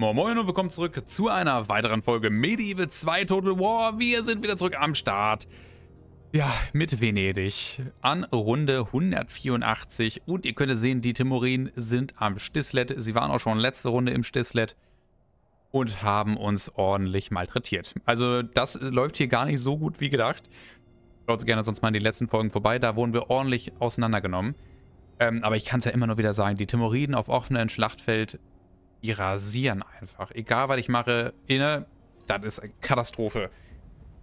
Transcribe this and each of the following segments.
Moin Moin und willkommen zurück zu einer weiteren Folge Medieval 2 Total War. Wir sind wieder zurück am Start. Ja, mit Venedig an Runde 184 und ihr könnt sehen, die Timorin sind am Stislet. Sie waren auch schon letzte Runde im Stislet und haben uns ordentlich malträtiert. Also das läuft hier gar nicht so gut wie gedacht. Schaut gerne sonst mal in die letzten Folgen vorbei, da wurden wir ordentlich auseinandergenommen. Ähm, aber ich kann es ja immer nur wieder sagen, die Timoriden auf offenem Schlachtfeld die rasieren einfach. Egal, was ich mache, inne, das ist eine Katastrophe.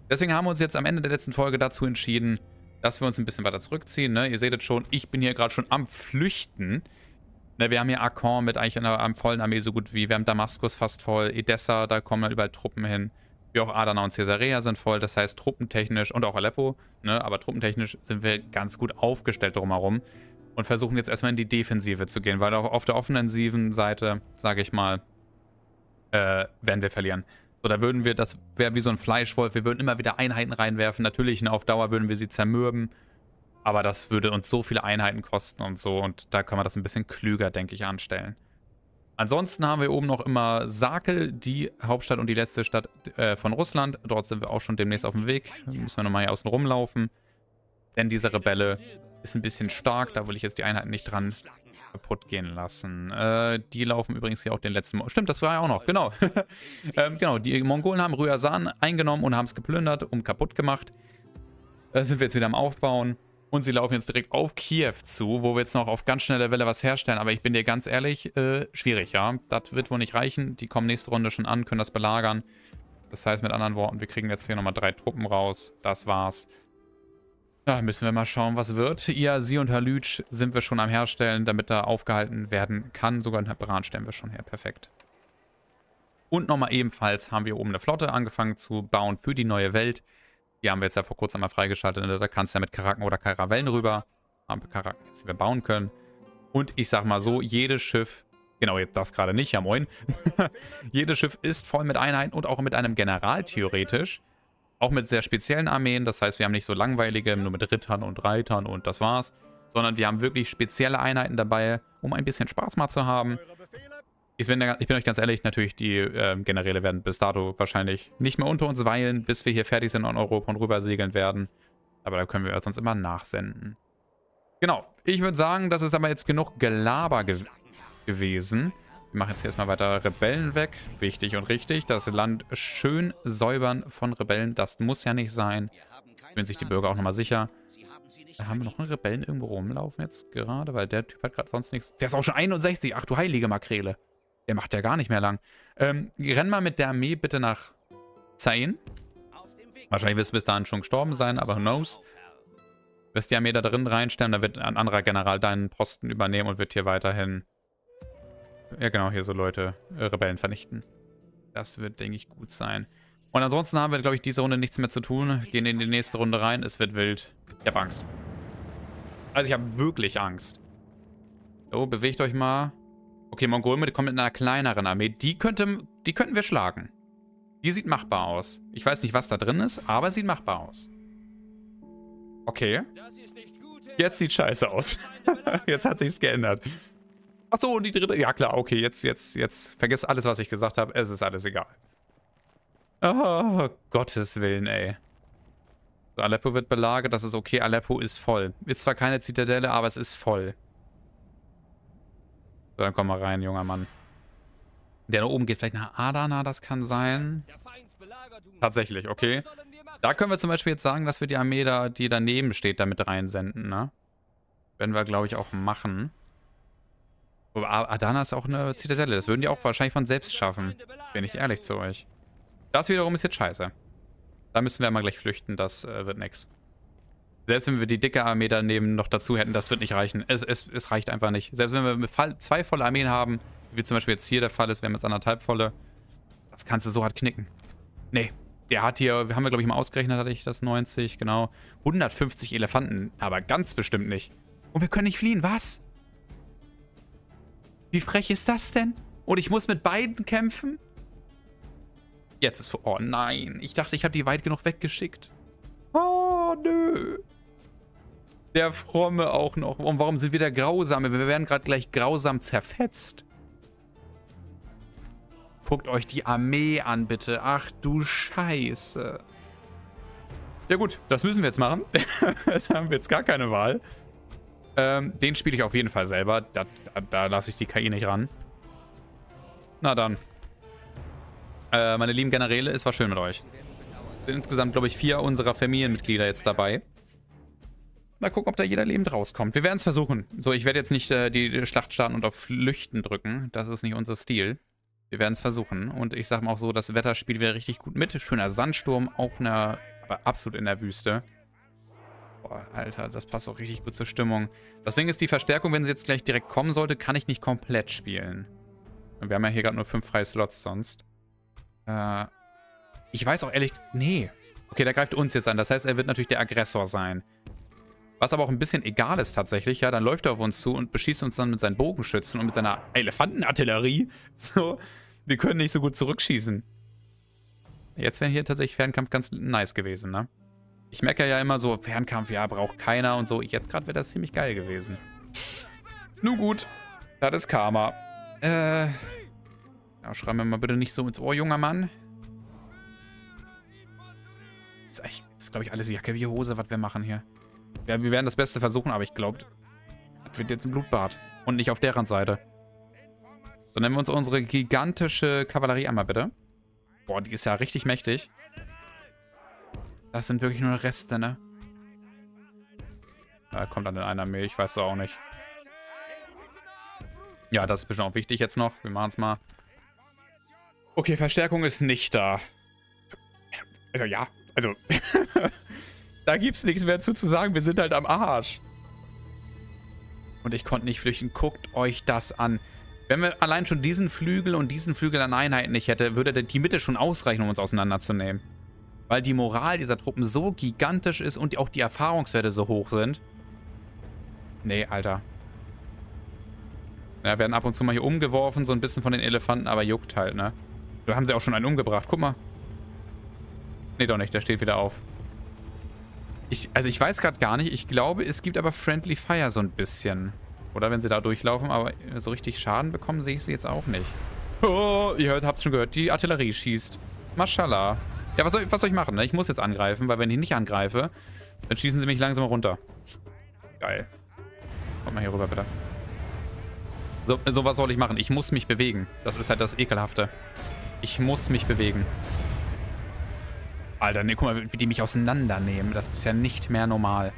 Deswegen haben wir uns jetzt am Ende der letzten Folge dazu entschieden, dass wir uns ein bisschen weiter zurückziehen. Ne? Ihr seht es schon, ich bin hier gerade schon am Flüchten. Ne, wir haben hier Akon mit eigentlich einer, einer vollen Armee so gut wie. Wir haben Damaskus fast voll, Edessa, da kommen überall Truppen hin. Wie auch Adana und Caesarea sind voll. Das heißt, truppentechnisch und auch Aleppo, ne? aber truppentechnisch sind wir ganz gut aufgestellt drumherum und versuchen jetzt erstmal in die Defensive zu gehen, weil auch auf der offensiven Seite, sage ich mal, äh, werden wir verlieren. So, da würden wir, das wäre wie so ein Fleischwolf, wir würden immer wieder Einheiten reinwerfen. Natürlich, ne, auf Dauer würden wir sie zermürben, aber das würde uns so viele Einheiten kosten und so und da kann man das ein bisschen klüger, denke ich, anstellen. Ansonsten haben wir oben noch immer Sakel, die Hauptstadt und die letzte Stadt äh, von Russland. Dort sind wir auch schon demnächst auf dem Weg. Da müssen wir nochmal hier außen rumlaufen. Denn diese Rebelle ist ein bisschen stark, da will ich jetzt die Einheiten nicht dran kaputt gehen lassen. Äh, die laufen übrigens hier auch den letzten... Mo Stimmt, das war ja auch noch, genau. ähm, genau, die Mongolen haben Ryasan eingenommen und haben es geplündert und kaputt gemacht. Da sind wir jetzt wieder am Aufbauen. Und sie laufen jetzt direkt auf Kiew zu, wo wir jetzt noch auf ganz schnelle Welle was herstellen. Aber ich bin dir ganz ehrlich, äh, schwierig, ja. Das wird wohl nicht reichen. Die kommen nächste Runde schon an, können das belagern. Das heißt mit anderen Worten, wir kriegen jetzt hier nochmal drei Truppen raus. Das war's. Ja, müssen wir mal schauen, was wird. Ja, sie und Herr Lütsch sind wir schon am Herstellen, damit er aufgehalten werden kann. Sogar in Bran stellen wir schon her. Perfekt. Und nochmal ebenfalls haben wir oben eine Flotte angefangen zu bauen für die neue Welt. Die haben wir jetzt ja vor kurzem mal freigeschaltet. Da kannst du ja mit Karaken oder Karavellen rüber. Haben wir Karaken, die wir bauen können. Und ich sag mal so, jedes Schiff, genau, das gerade nicht, ja moin. jedes Schiff ist voll mit Einheiten und auch mit einem General theoretisch. Auch mit sehr speziellen Armeen, das heißt, wir haben nicht so langweilige, nur mit Rittern und Reitern und das war's, sondern wir haben wirklich spezielle Einheiten dabei, um ein bisschen Spaß mal zu haben. Ich bin, ich bin euch ganz ehrlich, natürlich, die äh, Generäle werden bis dato wahrscheinlich nicht mehr unter uns weilen, bis wir hier fertig sind in Europa und rüber segeln werden. Aber da können wir sonst immer nachsenden. Genau, ich würde sagen, das ist aber jetzt genug Gelaber ge gewesen. Wir machen jetzt erstmal weiter Rebellen weg. Wichtig und richtig. Das Land schön säubern von Rebellen. Das muss ja nicht sein. Fühlen sich die Bürger auch nochmal sicher. Da haben wir noch einen Rebellen irgendwo rumlaufen jetzt gerade, weil der Typ hat gerade sonst nichts. Der ist auch schon 61. Ach du heilige Makrele. Der macht ja gar nicht mehr lang. Ähm, renn mal mit der Armee bitte nach Zain. Wahrscheinlich wirst du bis dahin schon gestorben sein, aber who knows. Wirst die Armee da drin reinstellen, dann wird ein anderer General deinen Posten übernehmen und wird hier weiterhin ja, genau, hier so Leute, äh, Rebellen vernichten. Das wird, denke ich, gut sein. Und ansonsten haben wir, glaube ich, diese Runde nichts mehr zu tun. Gehen in die nächste Runde rein. Es wird wild. Ich habe Angst. Also ich habe wirklich Angst. So, bewegt euch mal. Okay, Mongolen kommt mit einer kleineren Armee. Die, könnte, die könnten wir schlagen. Die sieht machbar aus. Ich weiß nicht, was da drin ist, aber sieht machbar aus. Okay. Jetzt sieht scheiße aus. Jetzt hat sich's geändert. Ach so, die dritte. Ja klar, okay, jetzt, jetzt, jetzt vergiss alles, was ich gesagt habe. Es ist alles egal. Oh, Gottes Willen, ey. So, Aleppo wird belagert, das ist okay. Aleppo ist voll. Ist zwar keine Zitadelle, aber es ist voll. So, dann komm mal rein, junger Mann. Der da oben geht vielleicht nach Adana, das kann sein. Tatsächlich, okay. Da können wir zum Beispiel jetzt sagen, dass wir die Armee da, die daneben steht, damit reinsenden, ne? Werden wir, glaube ich, auch machen. Aber Adana ist auch eine Zitadelle. Das würden die auch wahrscheinlich von selbst schaffen. Bin ich ehrlich zu euch. Das wiederum ist jetzt scheiße. Da müssen wir einmal gleich flüchten. Das äh, wird nix. Selbst wenn wir die dicke Armee daneben noch dazu hätten, das wird nicht reichen. Es, es, es reicht einfach nicht. Selbst wenn wir zwei volle Armeen haben, wie zum Beispiel jetzt hier der Fall ist, wir haben jetzt anderthalb volle, das kannst du so hart knicken. Nee. Der hat hier, haben wir glaube ich mal ausgerechnet, hatte ich das 90, genau. 150 Elefanten, aber ganz bestimmt nicht. Und wir können nicht fliehen, was? Wie frech ist das denn? Und ich muss mit beiden kämpfen? Jetzt ist... Oh nein, ich dachte, ich habe die weit genug weggeschickt. Oh, nö. Der Fromme auch noch. Und warum sind wir der Grausame? Wir werden gerade gleich grausam zerfetzt. Guckt euch die Armee an, bitte. Ach du Scheiße. Ja gut, das müssen wir jetzt machen. da haben wir jetzt gar keine Wahl. Ähm, den spiele ich auf jeden Fall selber. Da, da, da lasse ich die KI nicht ran. Na dann. Äh, meine lieben Generäle, es war schön mit euch. Sind insgesamt, glaube ich, vier unserer Familienmitglieder jetzt dabei. Mal gucken, ob da jeder lebend rauskommt. Wir werden es versuchen. So, ich werde jetzt nicht äh, die Schlacht starten und auf Flüchten drücken. Das ist nicht unser Stil. Wir werden es versuchen. Und ich sage mal auch so, das Wetter spielt wieder richtig gut mit. Schöner Sandsturm auf einer, aber absolut in der Wüste. Boah, Alter, das passt auch richtig gut zur Stimmung. Das Ding ist, die Verstärkung, wenn sie jetzt gleich direkt kommen sollte, kann ich nicht komplett spielen. Wir haben ja hier gerade nur fünf freie Slots sonst. Äh, ich weiß auch ehrlich... Nee. Okay, der greift uns jetzt an. Das heißt, er wird natürlich der Aggressor sein. Was aber auch ein bisschen egal ist tatsächlich, ja, dann läuft er auf uns zu und beschießt uns dann mit seinen Bogenschützen und mit seiner Elefantenartillerie. So, wir können nicht so gut zurückschießen. Jetzt wäre hier tatsächlich Fernkampf ganz nice gewesen, ne? Ich merke ja immer so, Fernkampf, ja, braucht keiner und so. Jetzt gerade wäre das ziemlich geil gewesen. Nun gut, das ist Karma. Äh, ja, schreib mir mal bitte nicht so ins Ohr, junger Mann. Ist, ist glaube ich, alles Jacke wie Hose, was wir machen hier. Ja, wir werden das Beste versuchen, aber ich glaube, das wird jetzt ein Blutbad. Und nicht auf deren Seite. So, nehmen wir uns unsere gigantische Kavallerie einmal, bitte. Boah, die ist ja richtig mächtig. Das sind wirklich nur Reste, ne? Da kommt dann in einer Armee, ich weiß es auch nicht. Ja, das ist bestimmt auch wichtig jetzt noch. Wir machen es mal. Okay, Verstärkung ist nicht da. Also ja, also Da gibt's nichts mehr zu, zu sagen. Wir sind halt am Arsch. Und ich konnte nicht flüchten. Guckt euch das an. Wenn wir allein schon diesen Flügel und diesen Flügel an Einheiten nicht hätte, würde die Mitte schon ausreichen, um uns auseinanderzunehmen. Weil die Moral dieser Truppen so gigantisch ist und auch die Erfahrungswerte so hoch sind. Nee, Alter. Ja, werden ab und zu mal hier umgeworfen, so ein bisschen von den Elefanten, aber juckt halt, ne? Da haben sie auch schon einen umgebracht. Guck mal. Nee, doch nicht. Der steht wieder auf. Ich, also ich weiß gerade gar nicht. Ich glaube, es gibt aber Friendly Fire so ein bisschen. Oder wenn sie da durchlaufen, aber so richtig Schaden bekommen sehe ich sie jetzt auch nicht. Oh, ihr hört, habt's schon gehört. Die Artillerie schießt. Mashallah. Ja, was soll, was soll ich machen? Ne? Ich muss jetzt angreifen, weil wenn ich nicht angreife, dann schießen sie mich langsam runter. Geil. Kommt mal hier rüber, bitte. So, so was soll ich machen? Ich muss mich bewegen. Das ist halt das Ekelhafte. Ich muss mich bewegen. Alter, ne, guck mal, wie die mich auseinandernehmen. Das ist ja nicht mehr normal.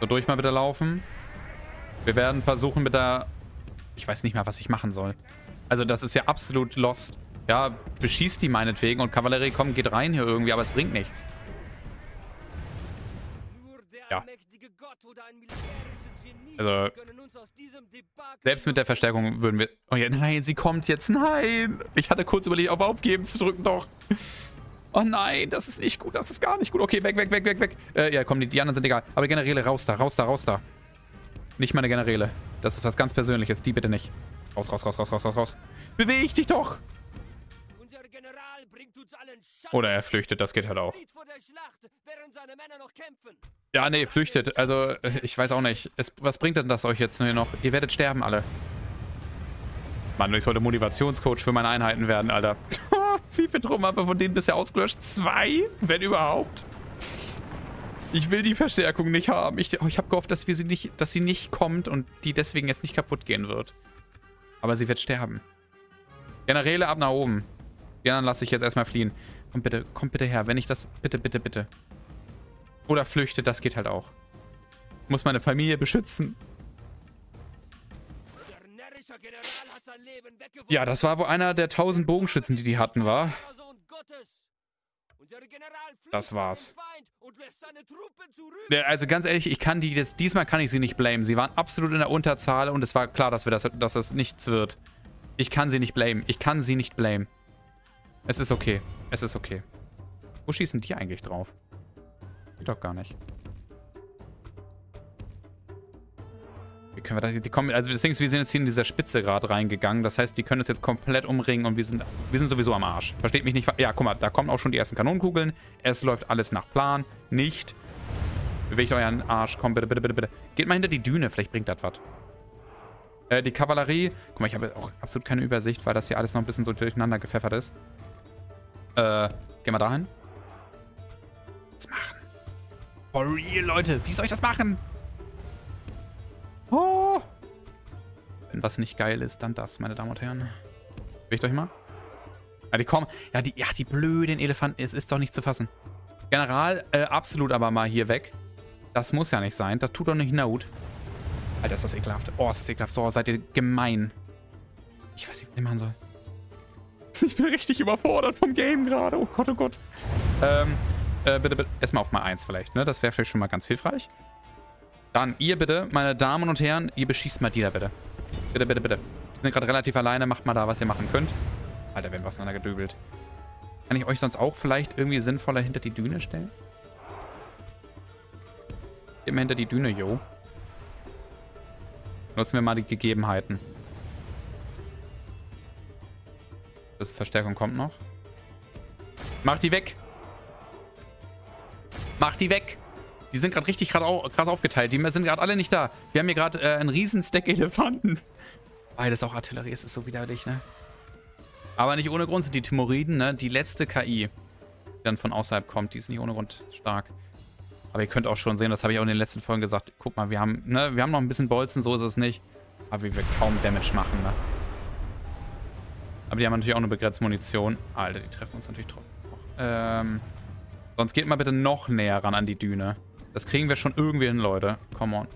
So, durch mal bitte laufen. Wir werden versuchen mit der... Ich weiß nicht mehr, was ich machen soll. Also, das ist ja absolut lost. Ja, beschießt die meinetwegen und Kavallerie, komm, geht rein hier irgendwie, aber es bringt nichts. Ja. Also, selbst mit der Verstärkung würden wir... Oh ja, nein, sie kommt jetzt. Nein! Ich hatte kurz überlegt, auf Aufgeben zu drücken, doch. Oh nein, das ist nicht gut, das ist gar nicht gut. Okay, weg, weg, weg, weg, weg. Äh, ja, komm, die, die anderen sind egal. Aber Generäle, raus da, raus da, raus da. Nicht meine Generäle. Das ist was ganz Persönliches, die bitte nicht. Raus, raus, raus, raus, raus, raus, raus. Beweg dich doch! Oder er flüchtet, das geht halt auch. Ja, nee, flüchtet. Also, ich weiß auch nicht. Es, was bringt denn das euch jetzt nur noch? Ihr werdet sterben alle. Mann, ich sollte Motivationscoach für meine Einheiten werden, Alter. Wie viele Truppen haben wir von denen bisher ausgelöscht? Zwei? Wenn überhaupt. Ich will die Verstärkung nicht haben. Ich, ich habe gehofft, dass, wir sie nicht, dass sie nicht kommt und die deswegen jetzt nicht kaputt gehen wird. Aber sie wird sterben. Generäle ab nach oben. Die anderen lasse ich jetzt erstmal fliehen. Komm bitte, komm bitte her. Wenn ich das... Bitte, bitte, bitte. Oder flüchte, das geht halt auch. Ich muss meine Familie beschützen. Ja, das war wohl einer der tausend Bogenschützen, die die hatten, war. Das war's. Ja, also ganz ehrlich, ich kann die jetzt, diesmal kann ich sie nicht blamen. Sie waren absolut in der Unterzahl und es war klar, dass, wir das, dass das nichts wird. Ich kann sie nicht blamen. Ich kann sie nicht blamen. Es ist okay. Es ist okay. Wo schießen die eigentlich drauf? Geht doch gar nicht. Wie können wir da, die kommen, also das Ding ist, wir sind jetzt hier in dieser Spitze gerade reingegangen. Das heißt, die können uns jetzt komplett umringen und wir sind, wir sind sowieso am Arsch. Versteht mich nicht. Ja, guck mal, da kommen auch schon die ersten Kanonenkugeln. Es läuft alles nach Plan. Nicht. Bewegt euren Arsch. Komm, bitte, bitte, bitte, bitte. Geht mal hinter die Düne. Vielleicht bringt das was. Äh, die Kavallerie. Guck mal, ich habe auch absolut keine Übersicht, weil das hier alles noch ein bisschen so durcheinander gepfeffert ist. Äh, gehen wir dahin. Was machen? For real, Leute. Wie soll ich das machen? Oh. Wenn was nicht geil ist, dann das, meine Damen und Herren. Ich euch mal? Ja, die kommen. Ja, die, ja, die blöden Elefanten. Es ist doch nicht zu fassen. General, äh, absolut aber mal hier weg. Das muss ja nicht sein. Das tut doch nicht Not. Alter, ist das ekelhaft. Oh, ist das ekelhaft. So, seid ihr gemein. Ich weiß nicht, was ich machen soll. Ich bin richtig überfordert vom Game gerade. Oh Gott, oh Gott. Ähm, äh, bitte, bitte. Erstmal auf mal eins vielleicht, ne? Das wäre vielleicht schon mal ganz hilfreich. Dann, ihr bitte, meine Damen und Herren, ihr beschießt mal die da bitte. Bitte, bitte, bitte. Wir sind gerade relativ alleine. Macht mal da, was ihr machen könnt. Alter, werden wir auseinandergedübelt. Kann ich euch sonst auch vielleicht irgendwie sinnvoller hinter die Düne stellen? Immer hinter die Düne, yo. Nutzen wir mal die Gegebenheiten. Das Verstärkung kommt noch. Mach die weg! Mach die weg! Die sind gerade richtig au krass aufgeteilt. Die sind gerade alle nicht da. Wir haben hier gerade äh, einen riesen Stack Elefanten. Beides auch Artillerie. Es ist so widerlich, ne? Aber nicht ohne Grund sind die Timoriden, ne? Die letzte KI, die dann von außerhalb kommt, die ist nicht ohne Grund stark. Aber ihr könnt auch schon sehen, das habe ich auch in den letzten Folgen gesagt. Guck mal, wir haben, ne, wir haben noch ein bisschen Bolzen, so ist es nicht. Aber wir kaum Damage machen, ne? Aber die haben natürlich auch eine begrenzte Munition. Alter, die treffen uns natürlich trotzdem. Ähm, sonst geht mal bitte noch näher ran an die Düne. Das kriegen wir schon irgendwie hin, Leute. Come on.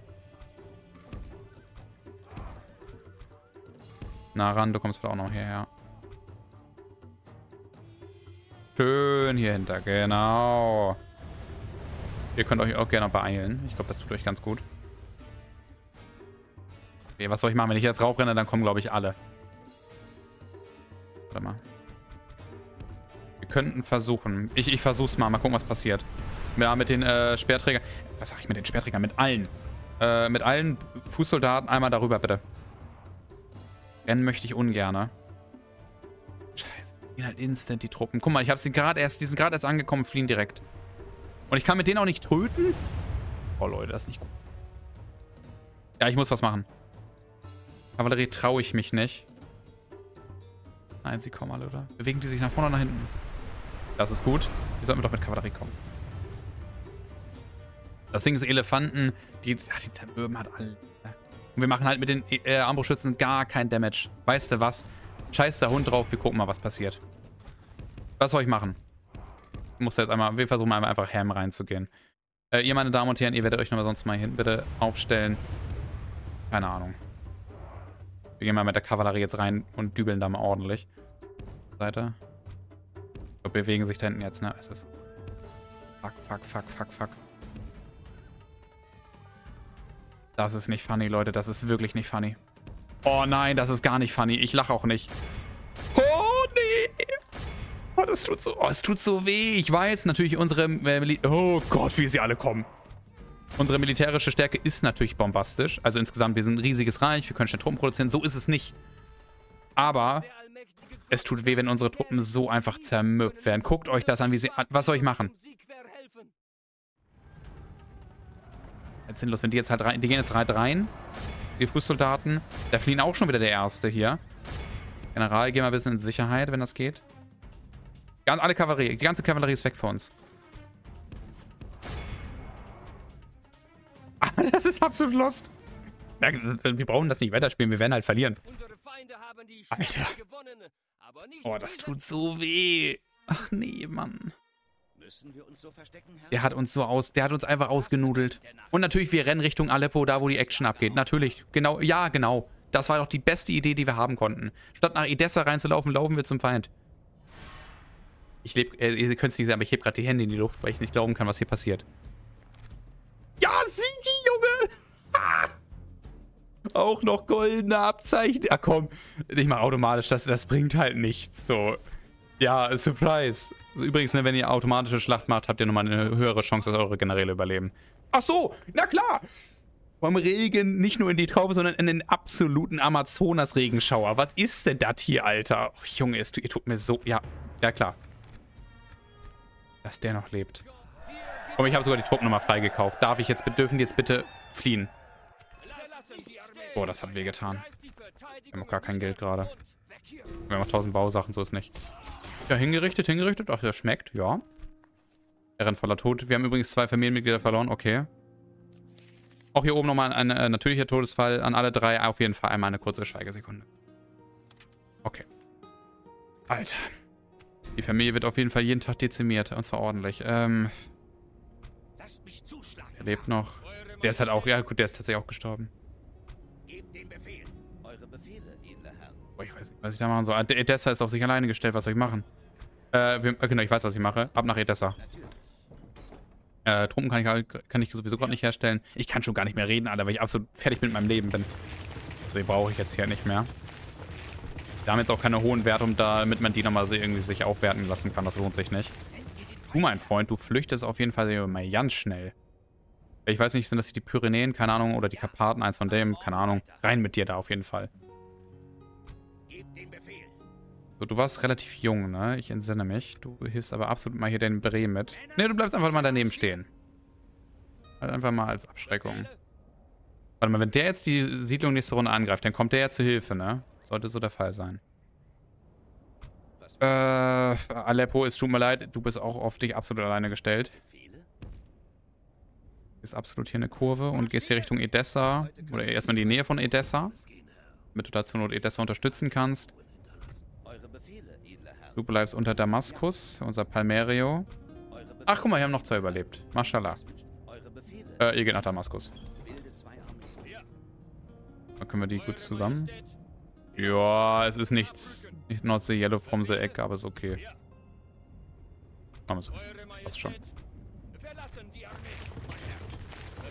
Na ran, du kommst bitte auch noch hierher. Schön hier hinter, genau. Ihr könnt euch auch gerne beeilen. Ich glaube, das tut euch ganz gut. Okay, was soll ich machen? Wenn ich jetzt raufrenne, dann kommen, glaube ich, alle. Warte mal. Wir könnten versuchen. Ich, ich versuch's mal. Mal gucken, was passiert. Ja, mit den äh, Speerträgern. Was sag ich mit den Speerträgern? Mit allen. Äh, mit allen Fußsoldaten einmal darüber, bitte. Rennen möchte ich ungerne. Scheiße. Gehen halt instant die Truppen. Guck mal, ich habe sie gerade erst, die sind gerade erst angekommen, fliehen direkt. Und ich kann mit denen auch nicht töten? Oh, Leute, das ist nicht gut. Ja, ich muss was machen. Kavallerie traue ich mich nicht. Nein, sie kommen alle, oder? Bewegen die sich nach vorne oder nach hinten? Das ist gut. Wir sollten doch mit Kavallerie kommen. Das Ding ist Elefanten, die, die zermürben halt alle. Und wir machen halt mit den äh, Armbrustschützen gar kein Damage. Weißt du was? Scheiß der Hund drauf, wir gucken mal, was passiert. Was soll ich machen? Ich muss jetzt einmal, wir versuchen einmal einfach Ham reinzugehen. Äh, ihr, meine Damen und Herren, ihr werdet euch nochmal sonst mal hinten bitte aufstellen. Keine Ahnung. Wir gehen mal mit der Kavallerie jetzt rein und dübeln da mal ordentlich. Seite. Ich glaube, bewegen sich da hinten jetzt, ne? Es ist... Fuck, fuck, fuck, fuck, fuck. Das ist nicht funny, Leute. Das ist wirklich nicht funny. Oh nein, das ist gar nicht funny. Ich lache auch nicht. Oh nee. Oh, das tut so... Oh, es tut so weh. Ich weiß natürlich, unsere... Äh, oh Gott, wie sie alle kommen. Unsere militärische Stärke ist natürlich bombastisch. Also insgesamt, wir sind ein riesiges Reich, wir können schnell Truppen produzieren. So ist es nicht. Aber es tut weh, wenn unsere Truppen so einfach zermürbt werden. Guckt euch das an, wie sie... Was soll ich machen? Jetzt sinnlos, wenn die jetzt halt rein... Die gehen jetzt halt rein. Die Fußsoldaten. Da fliehen auch schon wieder der Erste hier. General, geh mal ein bisschen in Sicherheit, wenn das geht. Alle Kavallerie. Die ganze Kavallerie ist weg vor uns. Das ist absolut lost. Wir brauchen das nicht weiterspielen, wir werden halt verlieren. Alter. Oh, das tut so weh. Ach nee, Mann. Der hat uns so aus, der hat uns einfach ausgenudelt. Und natürlich, wir rennen Richtung Aleppo, da wo die Action abgeht. Natürlich, genau, ja, genau. Das war doch die beste Idee, die wir haben konnten. Statt nach Edessa reinzulaufen, laufen wir zum Feind. Ich lebe, äh, ihr könnt es nicht sehen, aber ich hebe gerade die Hände in die Luft, weil ich nicht glauben kann, was hier passiert. Ja! Ah. Auch noch goldene Abzeichen. Ja, komm. Ich mach automatisch. Das, das bringt halt nichts. So. Ja, Surprise. Übrigens, ne, wenn ihr automatische Schlacht macht, habt ihr nochmal eine höhere Chance, dass eure Generäle überleben. Ach so, na klar. Vom Regen nicht nur in die Traube, sondern in den absoluten Amazonas-Regenschauer. Was ist denn das hier, Alter? Oh, Junge, es, ihr tut mir so... Ja, ja klar. Dass der noch lebt. Komm, ich habe sogar die Truppen nochmal freigekauft. Darf ich jetzt, dürfen die jetzt bitte fliehen? Boah, das hat wehgetan. Wir haben auch gar kein Geld gerade. Wir haben auch tausend Bausachen, so ist nicht. Ja, hingerichtet, hingerichtet. Ach, der schmeckt, ja. Er rennt voller Tod. Wir haben übrigens zwei Familienmitglieder verloren, okay. Auch hier oben nochmal ein äh, natürlicher Todesfall. An alle drei auf jeden Fall einmal eine kurze Schweigesekunde. Okay. Alter. Die Familie wird auf jeden Fall jeden Tag dezimiert. Und zwar ordentlich. Ähm. Er lebt noch. Der ist halt auch, ja gut, der ist tatsächlich auch gestorben. Boah, ich weiß nicht, was ich da machen soll. Edessa ist auf sich alleine gestellt. Was soll ich machen? Äh, wir, genau, ich weiß, was ich mache. Ab nach Edessa. Äh, Truppen kann ich, kann ich sowieso gerade nicht herstellen. Ich kann schon gar nicht mehr reden, Alter, weil ich absolut fertig mit meinem Leben bin. Also die brauche ich jetzt hier nicht mehr. Wir haben jetzt auch keine hohen Werte, um damit man die nochmal irgendwie sich aufwerten lassen kann. Das lohnt sich nicht. Du, mein Freund, du flüchtest auf jeden Fall mal ganz schnell. Ich weiß nicht, sind das die Pyrenäen, keine Ahnung, oder die Karpaten, eins von dem, keine Ahnung. Rein mit dir da auf jeden Fall. So, du warst relativ jung, ne? Ich entsinne mich. Du hilfst aber absolut mal hier den Bre mit. Ne, du bleibst einfach mal daneben stehen. Halt einfach mal als Abschreckung. Warte mal, wenn der jetzt die Siedlung nächste Runde angreift, dann kommt der ja zu Hilfe, ne? Sollte so der Fall sein. Äh, Aleppo, es tut mir leid, du bist auch auf dich absolut alleine gestellt. Ist absolut hier eine Kurve und gehst hier Richtung Edessa. Oder erstmal in die Nähe von Edessa. Damit du dazu Not Edessa unterstützen kannst. Du bleibst unter Damaskus, unser Palmerio. Ach, guck mal, wir haben noch zwei überlebt. Mashallah. Äh, ihr geht nach Damaskus. Dann können wir die gut zusammen. Ja, es ist nichts. Nicht not the yellow from the egg, aber ist okay. Machen wir so. Passt schon.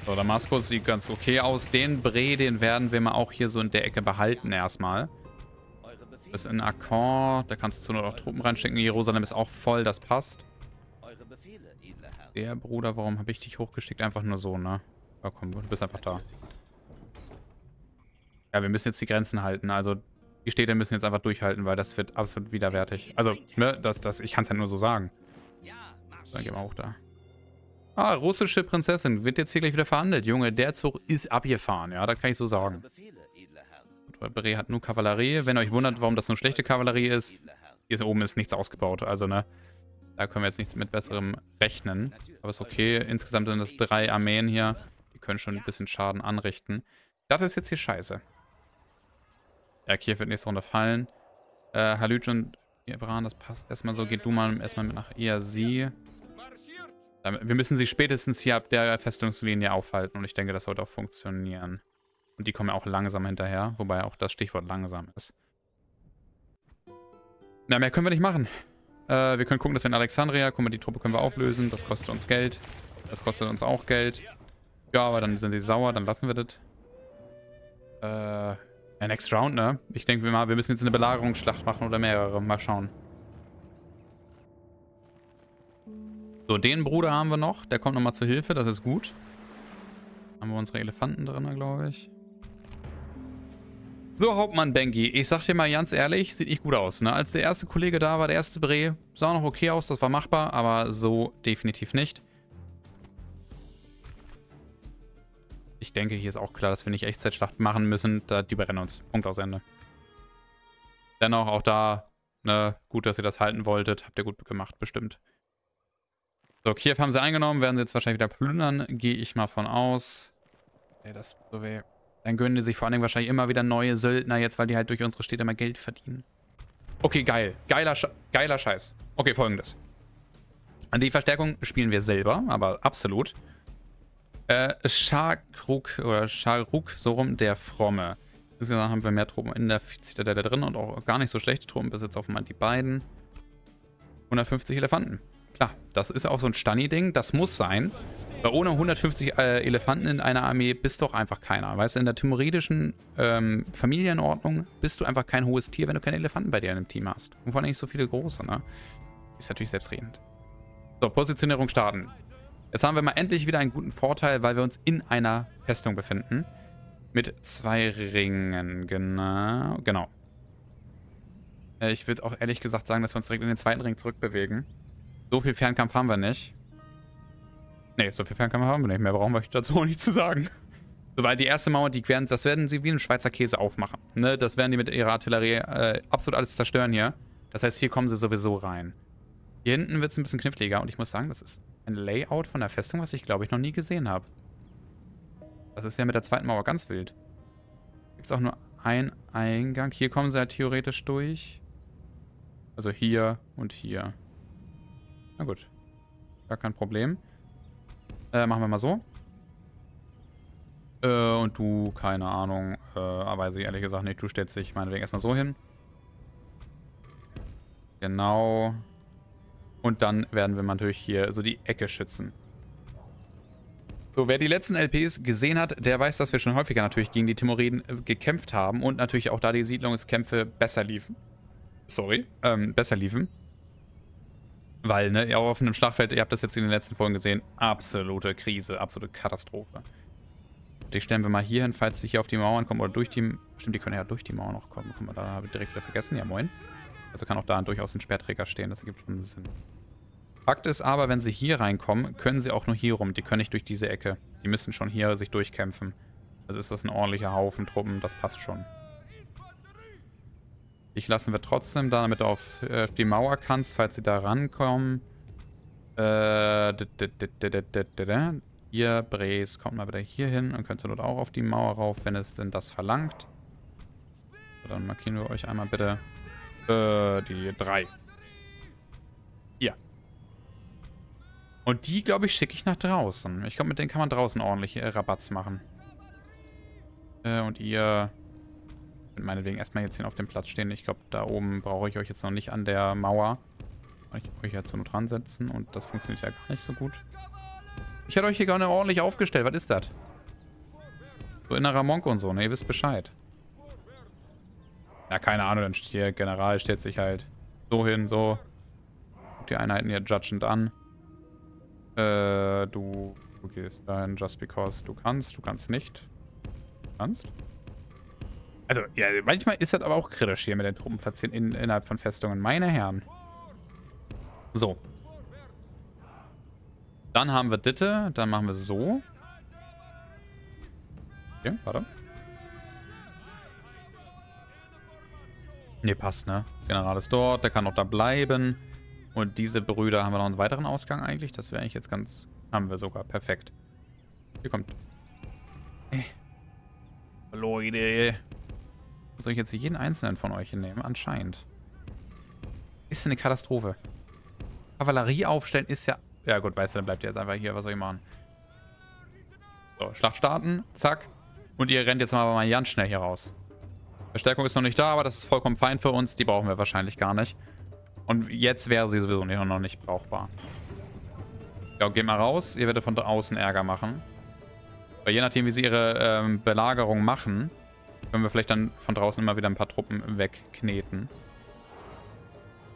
So, Damaskus sieht ganz okay aus. Den Bre, den werden wir mal auch hier so in der Ecke behalten erstmal. Das ist in Akkord. Da kannst du zu nur noch Truppen reinstecken. Jerusalem ist auch voll, das passt. Der Bruder, warum habe ich dich hochgeschickt? Einfach nur so, ne? Ja, komm, du bist einfach da. Ja, wir müssen jetzt die Grenzen halten. Also, die Städte müssen jetzt einfach durchhalten, weil das wird absolut widerwärtig. Also, ne, das, das, ich kann es ja nur so sagen. Dann gehen wir hoch da. Ah, russische Prinzessin. Wird jetzt hier gleich wieder verhandelt. Junge, der Zug ist abgefahren, ja, das kann ich so sagen. Beret hat nur Kavallerie. Wenn ihr euch wundert, warum das eine schlechte Kavallerie ist, hier oben ist nichts ausgebaut. Also, ne, da können wir jetzt nichts mit besserem rechnen. Aber ist okay. Insgesamt sind das drei Armeen hier. Die können schon ein bisschen Schaden anrichten. Das ist jetzt hier scheiße. Ja, Kiew wird nächste Runde fallen. Äh, Halüc und Iran, das passt erstmal so. Geht du mal erstmal mit nach ERC. Wir müssen sie spätestens hier ab der Festungslinie aufhalten und ich denke, das sollte auch funktionieren. Und die kommen ja auch langsam hinterher, wobei auch das Stichwort langsam ist. Na, mehr können wir nicht machen. Äh, wir können gucken, dass wir in Alexandria, guck mal, die Truppe können wir auflösen. Das kostet uns Geld. Das kostet uns auch Geld. Ja, aber dann sind sie sauer, dann lassen wir das. Äh, ja, next round, ne? Ich denke wir mal, wir müssen jetzt eine Belagerungsschlacht machen oder mehrere. Mal schauen. So, den Bruder haben wir noch. Der kommt nochmal zur Hilfe, das ist gut. Haben wir unsere Elefanten drin, glaube ich. So, Hauptmann Bengi, ich sag dir mal ganz ehrlich, sieht nicht gut aus. Ne? Als der erste Kollege da war, der erste Bre, sah noch okay aus, das war machbar, aber so definitiv nicht. Ich denke, hier ist auch klar, dass wir nicht Echtzeitschlacht machen müssen. Da, die brennen uns. Punkt aus Ende. Dennoch auch da, ne, gut, dass ihr das halten wolltet. Habt ihr gut gemacht, bestimmt. So, Kiew haben sie eingenommen, werden sie jetzt wahrscheinlich wieder plündern, gehe ich mal von aus. Ey, das so weh. Dann gönnen die sich vor allen Dingen wahrscheinlich immer wieder neue Söldner jetzt, weil die halt durch unsere Städte mehr Geld verdienen. Okay, geil. Geiler, Sch geiler Scheiß. Okay, folgendes. An die Verstärkung spielen wir selber, aber absolut. Äh, Scharkruk oder Scharuk, so rum, der Fromme. Insgesamt haben wir mehr Truppen in der Zitadelle drin und auch gar nicht so schlechte Truppen, bis jetzt auf einmal die beiden. 150 Elefanten. Klar, das ist auch so ein Stani-Ding, das muss sein. Weil ohne 150 äh, Elefanten in einer Armee bist doch einfach keiner. Weißt du, in der timoridischen ähm, Familienordnung bist du einfach kein hohes Tier, wenn du keine Elefanten bei dir im Team hast. Und vor allem nicht so viele große, ne? Ist natürlich selbstredend. So, Positionierung starten. Jetzt haben wir mal endlich wieder einen guten Vorteil, weil wir uns in einer Festung befinden. Mit zwei Ringen, genau. Genau. Äh, ich würde auch ehrlich gesagt sagen, dass wir uns direkt in den zweiten Ring zurückbewegen. So viel Fernkampf haben wir nicht. Ne, so viel Fernkampf haben wir nicht mehr. Brauchen wir dazu auch nicht zu sagen. So, weil die erste Mauer, die werden, das werden sie wie ein Schweizer Käse aufmachen. Ne? Das werden die mit ihrer Artillerie äh, absolut alles zerstören hier. Das heißt, hier kommen sie sowieso rein. Hier hinten wird es ein bisschen kniffliger und ich muss sagen, das ist ein Layout von der Festung, was ich glaube ich noch nie gesehen habe. Das ist ja mit der zweiten Mauer ganz wild. Gibt es auch nur einen Eingang. Hier kommen sie ja theoretisch durch. Also hier und hier. Na gut. Gar kein Problem. Äh, machen wir mal so. Äh, und du, keine Ahnung, äh, weiß ich ehrlich gesagt nicht. Du stellst dich meinetwegen erstmal so hin. Genau. Und dann werden wir natürlich hier so die Ecke schützen. So, wer die letzten LPs gesehen hat, der weiß, dass wir schon häufiger natürlich gegen die Timoriden äh, gekämpft haben und natürlich auch da die Siedlungskämpfe besser liefen. Sorry, ähm, besser liefen. Weil, ne, auf einem Schlachtfeld, ihr habt das jetzt in den letzten Folgen gesehen, absolute Krise, absolute Katastrophe. Die stellen wir mal hier hin, falls sie hier auf die Mauern kommen oder durch die... Stimmt, die können ja durch die Mauer noch kommen. Guck mal, da habe ich direkt wieder vergessen. Ja, moin. Also kann auch da durchaus ein Speerträger stehen. Das ergibt schon Sinn. Fakt ist aber, wenn sie hier reinkommen, können sie auch nur hier rum. Die können nicht durch diese Ecke. Die müssen schon hier sich durchkämpfen. Also ist das ein ordentlicher Haufen Truppen. Das passt schon. Ich lassen wir trotzdem da, damit du auf äh, die Mauer kannst, falls sie da rankommen. Äh, Ihr, Bres, kommt mal wieder hier hin und könnt ihr dort auch auf die Mauer rauf, wenn es denn das verlangt. So, dann markieren wir euch einmal bitte äh, die drei. Hier. Und die, glaube ich, schicke ich nach draußen. Ich glaube, mit denen kann man draußen ordentlich äh, Rabatz machen. Äh, und ihr meinetwegen erstmal jetzt hier auf dem Platz stehen. Ich glaube, da oben brauche ich euch jetzt noch nicht an der Mauer. Ich euch jetzt nur dran setzen und das funktioniert ja gar nicht so gut. Ich hätte euch hier gar nicht ordentlich aufgestellt. Was ist das? So innerer Monk und so, ne? Ihr wisst Bescheid. Ja, keine Ahnung, dann steht hier General, stellt sich halt so hin, so. Die Einheiten hier judgend an. Äh, du, du gehst dahin just because du kannst. Du kannst nicht. Du kannst? Also, ja, manchmal ist das aber auch kritisch hier mit den Truppen platzieren in, innerhalb von Festungen. Meine Herren. So. Dann haben wir Ditte. Dann machen wir so. Okay, warte. Ne, passt, ne? General ist dort. Der kann noch da bleiben. Und diese Brüder haben wir noch einen weiteren Ausgang eigentlich. Das wäre eigentlich jetzt ganz... Haben wir sogar. Perfekt. Hier kommt... Äh. Leute. Soll ich jetzt jeden einzelnen von euch hinnehmen? Anscheinend. Ist eine Katastrophe. Kavallerie aufstellen ist ja ja gut, weißt du, dann bleibt ihr jetzt einfach hier. Was soll ich machen? So, Schlacht starten. Zack. Und ihr rennt jetzt mal, mal ganz schnell hier raus. Verstärkung ist noch nicht da, aber das ist vollkommen fein für uns. Die brauchen wir wahrscheinlich gar nicht. Und jetzt wäre sie sowieso noch nicht brauchbar. Ja, geht mal raus. Ihr werdet von außen Ärger machen. Weil je nachdem, wie sie ihre ähm, Belagerung machen, können wir vielleicht dann von draußen immer wieder ein paar Truppen wegkneten.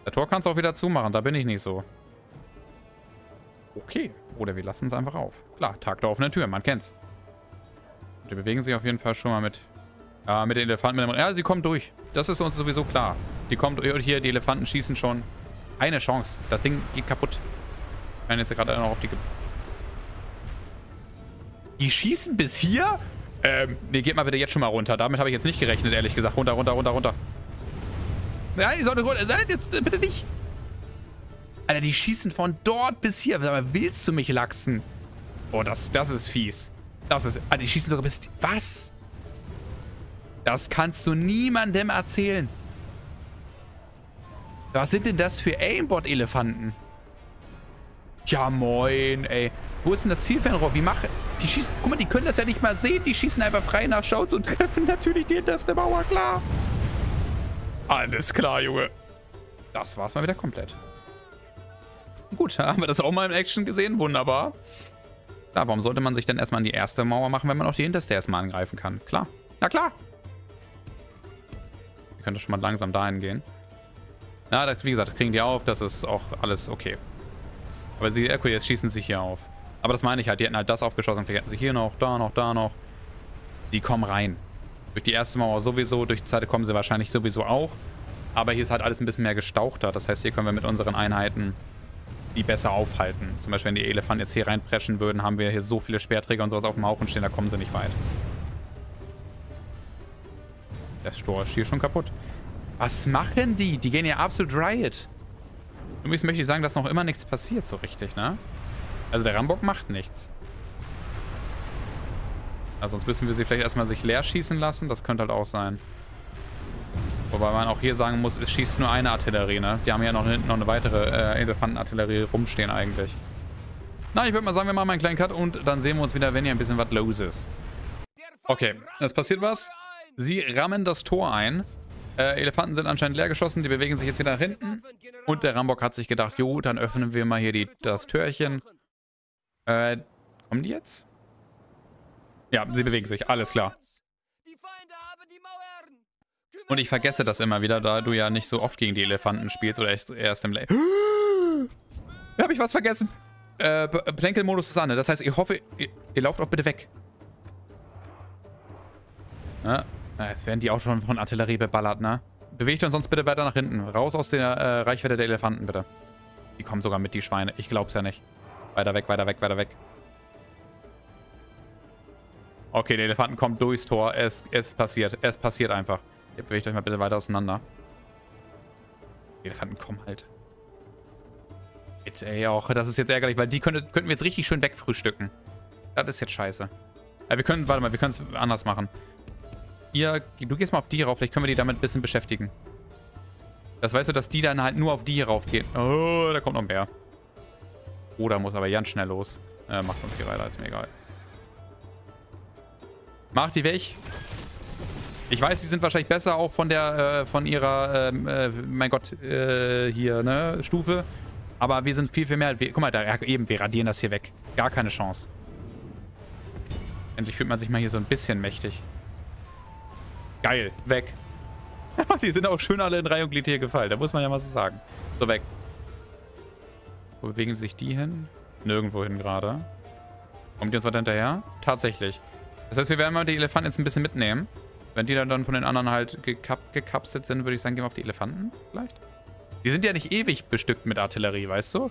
Der Tor kannst du auch wieder zumachen, da bin ich nicht so. Okay. Oder wir lassen es einfach auf. Klar, Tag der offenen Tür, man kennt's. die bewegen sich auf jeden Fall schon mal mit... Ja, mit den Elefanten. Mit dem, ja, sie kommen durch. Das ist uns sowieso klar. Die kommen hier, die Elefanten schießen schon. Eine Chance. Das Ding geht kaputt. Ich meine jetzt gerade noch auf die... Ge die schießen bis hier? Ähm, nee, geht mal bitte jetzt schon mal runter. Damit habe ich jetzt nicht gerechnet, ehrlich gesagt. Runter, runter, runter, runter. Nein, die sollte runter. Nein, jetzt bitte nicht. Alter, die schießen von dort bis hier. Aber willst du mich lachsen? Oh, das, das ist fies. Das ist... Alter, die schießen sogar bis... Was? Das kannst du niemandem erzählen. Was sind denn das für Aimbot-Elefanten? Ja, moin, ey. Wo ist denn das Zielfernrohr? Wie mache... Die schießen... Guck mal, die können das ja nicht mal sehen. Die schießen einfach frei nach Schauz und treffen natürlich die hinterste Mauer, klar. Alles klar, Junge. Das war's mal wieder komplett. Gut, haben wir das auch mal in Action gesehen. Wunderbar. Klar, warum sollte man sich dann erstmal an die erste Mauer machen, wenn man auch die hinterste erstmal angreifen kann? Klar. Na klar. Wir können doch schon mal langsam dahin gehen. Na, das, wie gesagt, das kriegen die auf. Das ist auch alles okay. Aber sie, okay, jetzt schießen sie hier auf. Aber das meine ich halt. Die hätten halt das aufgeschossen. Vielleicht hätten sie hier noch, da noch, da noch. Die kommen rein. Durch die erste Mauer sowieso. Durch die zweite kommen sie wahrscheinlich sowieso auch. Aber hier ist halt alles ein bisschen mehr gestauchter. Das heißt, hier können wir mit unseren Einheiten die besser aufhalten. Zum Beispiel, wenn die Elefanten jetzt hier reinpreschen würden, haben wir hier so viele Speerträger und sowas auf dem Haufen stehen, da kommen sie nicht weit. Der Stor ist hier schon kaputt. Was machen die? Die gehen ja absolut Riot. Übrigens möchte ich sagen, dass noch immer nichts passiert so richtig, ne? Also der Rambock macht nichts. Also sonst müssen wir sie vielleicht erstmal sich leer schießen lassen. Das könnte halt auch sein. Wobei man auch hier sagen muss, es schießt nur eine Artillerie, ne? Die haben ja noch hinten noch eine weitere äh, Elefantenartillerie rumstehen eigentlich. Na, ich würde mal sagen, wir machen mal einen kleinen Cut und dann sehen wir uns wieder, wenn hier ein bisschen was los ist. Okay, es passiert was. Sie rammen das Tor ein. Äh, Elefanten sind anscheinend leer geschossen, die bewegen sich jetzt wieder nach hinten. Und der Rambock hat sich gedacht, jo, dann öffnen wir mal hier die, das Türchen. Äh, kommen die jetzt? Ja, sie bewegen sich, alles klar. Und ich vergesse das immer wieder, da du ja nicht so oft gegen die Elefanten spielst oder erst im... Le Hab ich was vergessen? Äh, Plänkelmodus ist an, ne? Das heißt, ich hoffe, ihr, ihr lauft auch bitte weg. Ja, jetzt werden die auch schon von Artillerie beballert, ne? Bewegt uns sonst bitte weiter nach hinten. Raus aus der äh, Reichweite der Elefanten, bitte. Die kommen sogar mit, die Schweine. Ich glaub's ja nicht. Weiter weg, weiter weg, weiter weg. Okay, der Elefanten kommt durchs Tor. Es, es passiert. Es passiert einfach. Ihr bewegt euch mal bitte weiter auseinander. Die Elefanten kommen halt. Bitte, ey, auch. Das ist jetzt ärgerlich, weil die könnte, könnten wir jetzt richtig schön wegfrühstücken. Das ist jetzt scheiße. Ja, wir können, warte mal, wir können es anders machen. Ihr, du gehst mal auf die rauf. Vielleicht können wir die damit ein bisschen beschäftigen. Das weißt du, dass die dann halt nur auf die raufgehen. Oh, da kommt noch ein Bär. Oder muss aber ganz schnell los. Äh, macht uns hier weiter, ist mir egal. Macht die weg. Ich weiß, die sind wahrscheinlich besser auch von der, äh, von ihrer, ähm, äh, mein Gott, äh, hier, ne, Stufe. Aber wir sind viel, viel mehr. Wir, guck mal, da eben, wir radieren das hier weg. Gar keine Chance. Endlich fühlt man sich mal hier so ein bisschen mächtig. Geil, weg. die sind auch schön alle in Reihe und Glied hier gefallen. Da muss man ja mal so sagen. So, weg. Wo bewegen sich die hin? Nirgendwo hin gerade. Kommt die uns weiter hinterher? Tatsächlich. Das heißt, wir werden mal die Elefanten jetzt ein bisschen mitnehmen. Wenn die dann von den anderen halt gekap gekapselt sind, würde ich sagen, gehen wir auf die Elefanten vielleicht. Die sind ja nicht ewig bestückt mit Artillerie, weißt du?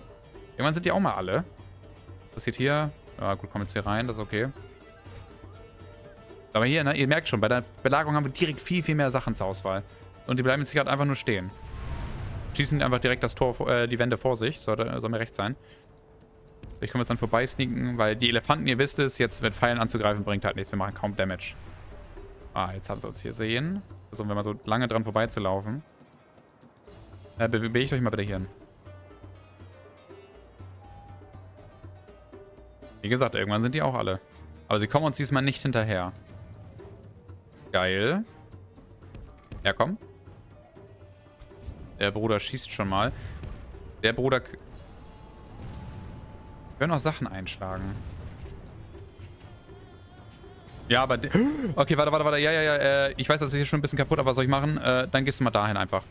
Irgendwann sind die auch mal alle. Was passiert hier? Ja, gut, kommen jetzt hier rein, das ist okay. Aber hier, ne, ihr merkt schon, bei der Belagerung haben wir direkt viel, viel mehr Sachen zur Auswahl. Und die bleiben jetzt gerade einfach nur stehen. Schießen einfach direkt das Tor, äh, die Wände vor sich. Soll, soll mir recht sein. Können wir jetzt dann vorbei sneaken, weil die Elefanten, ihr wisst es, jetzt mit Pfeilen anzugreifen, bringt halt nichts. Wir machen kaum Damage. Ah, jetzt haben sie uns hier sehen. Versuchen wir mal so lange dran vorbeizulaufen. Äh, bewege ich euch mal bitte hier hin. Wie gesagt, irgendwann sind die auch alle. Aber sie kommen uns diesmal nicht hinterher. Geil. Ja, komm. Der Bruder schießt schon mal. Der Bruder... Wir können auch Sachen einschlagen. Ja, aber... Okay, warte, warte, warte. Ja, ja, ja. Äh, ich weiß, das ist hier schon ein bisschen kaputt, aber was soll ich machen? Äh, dann gehst du mal dahin einfach.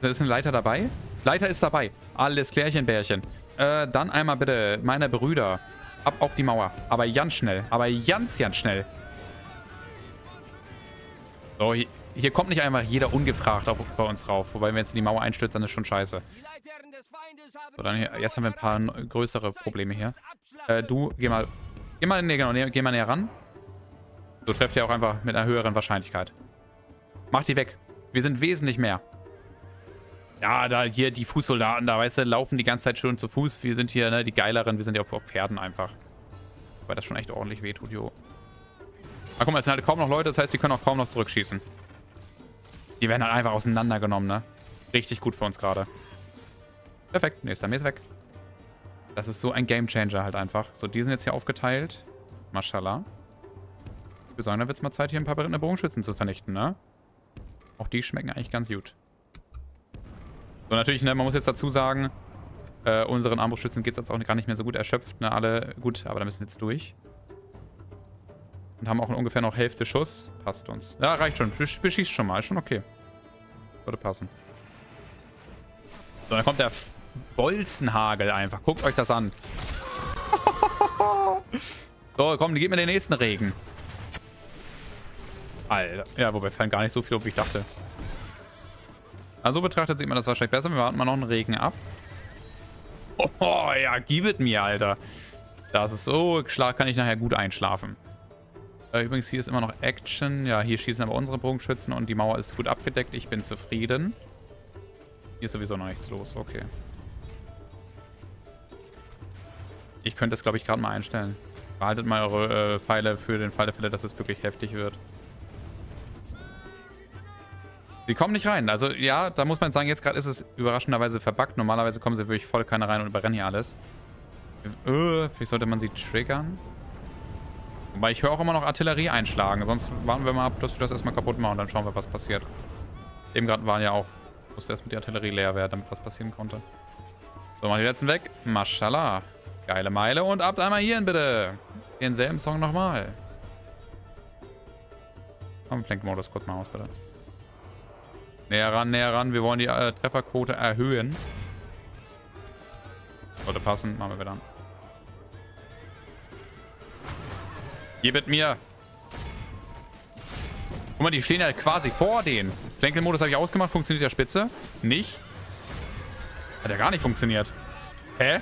Da ist eine Leiter dabei? Leiter ist dabei. Alles Klärchen, Bärchen. Äh, dann einmal bitte, meine Brüder. Ab auf die Mauer. Aber ganz schnell. Aber ganz, ganz schnell. So, hier, kommt nicht einfach jeder ungefragt auf, bei uns rauf. Wobei, wenn jetzt in die Mauer einstürzt, dann ist schon scheiße. So, dann hier, jetzt haben wir ein paar größere Probleme hier. Äh, du, geh mal... Geh mal, nee, genau, nee, geh mal näher ran. So trefft ihr auch einfach mit einer höheren Wahrscheinlichkeit. Mach die weg. Wir sind wesentlich mehr. Ja, da hier die Fußsoldaten, da weißt du, laufen die ganze Zeit schon zu Fuß. Wir sind hier, ne, die geileren, wir sind ja auf Pferden einfach. Weil das schon echt ordentlich wehtut, jo. Aber guck mal, es sind halt kaum noch Leute, das heißt, die können auch kaum noch zurückschießen. Die werden halt einfach auseinandergenommen, ne? Richtig gut für uns gerade. Perfekt, nächster Armee ist weg. Das ist so ein Gamechanger halt einfach. So, die sind jetzt hier aufgeteilt. Mashallah. Ich würde sagen, dann wird es mal Zeit, hier ein paar berittene Bogenschützen zu vernichten, ne? Auch die schmecken eigentlich ganz gut. So, natürlich, ne, man muss jetzt dazu sagen, äh, unseren Armbrustschützen geht es jetzt auch gar nicht mehr so gut erschöpft, ne, alle gut, aber da müssen wir jetzt durch. Und haben auch ungefähr noch Hälfte Schuss. Passt uns. Ja, reicht schon. Beschießt schon mal. Ist schon okay. Würde passen. So, dann kommt der Bolzenhagel einfach. Guckt euch das an. so, komm, gib mir den nächsten Regen. Alter. Ja, wobei fallen gar nicht so viel, ob ich dachte. Also betrachtet sieht man das wahrscheinlich besser. Wir warten mal noch einen Regen ab. Oh, ja, gib it mir, Alter. Das ist so, kann ich nachher gut einschlafen. Äh, übrigens, hier ist immer noch Action. Ja, hier schießen aber unsere Bogenschützen und die Mauer ist gut abgedeckt. Ich bin zufrieden. Hier ist sowieso noch nichts los. Okay. Ich könnte es, glaube ich, gerade mal einstellen. Behaltet mal eure äh, Pfeile für den Fall der Fälle, dass es wirklich heftig wird. Sie kommen nicht rein. Also ja, da muss man sagen, jetzt gerade ist es überraschenderweise verbuggt. Normalerweise kommen sie wirklich voll keine rein und überrennen hier alles. Äh, vielleicht sollte man sie triggern. Wobei ich höre auch immer noch Artillerie einschlagen. Sonst warten wir mal ab, dass wir das erstmal kaputt machen dann schauen wir, was passiert. Eben gerade waren ja auch, musste erst mit der Artillerie leer werden, damit was passieren konnte. So, mal die letzten weg. Maschallah. Geile Meile und ab einmal hierhin bitte. Denselben Song nochmal. Komm, Flankmodus kurz mal aus, bitte. Näher ran, näher ran. Wir wollen die äh, Trefferquote erhöhen. Sollte passen. Machen wir wieder an. Gib mir. Guck mal, die stehen ja quasi vor denen. Flankelmodus habe ich ausgemacht. Funktioniert der Spitze? Nicht? Hat ja gar nicht funktioniert. Hä?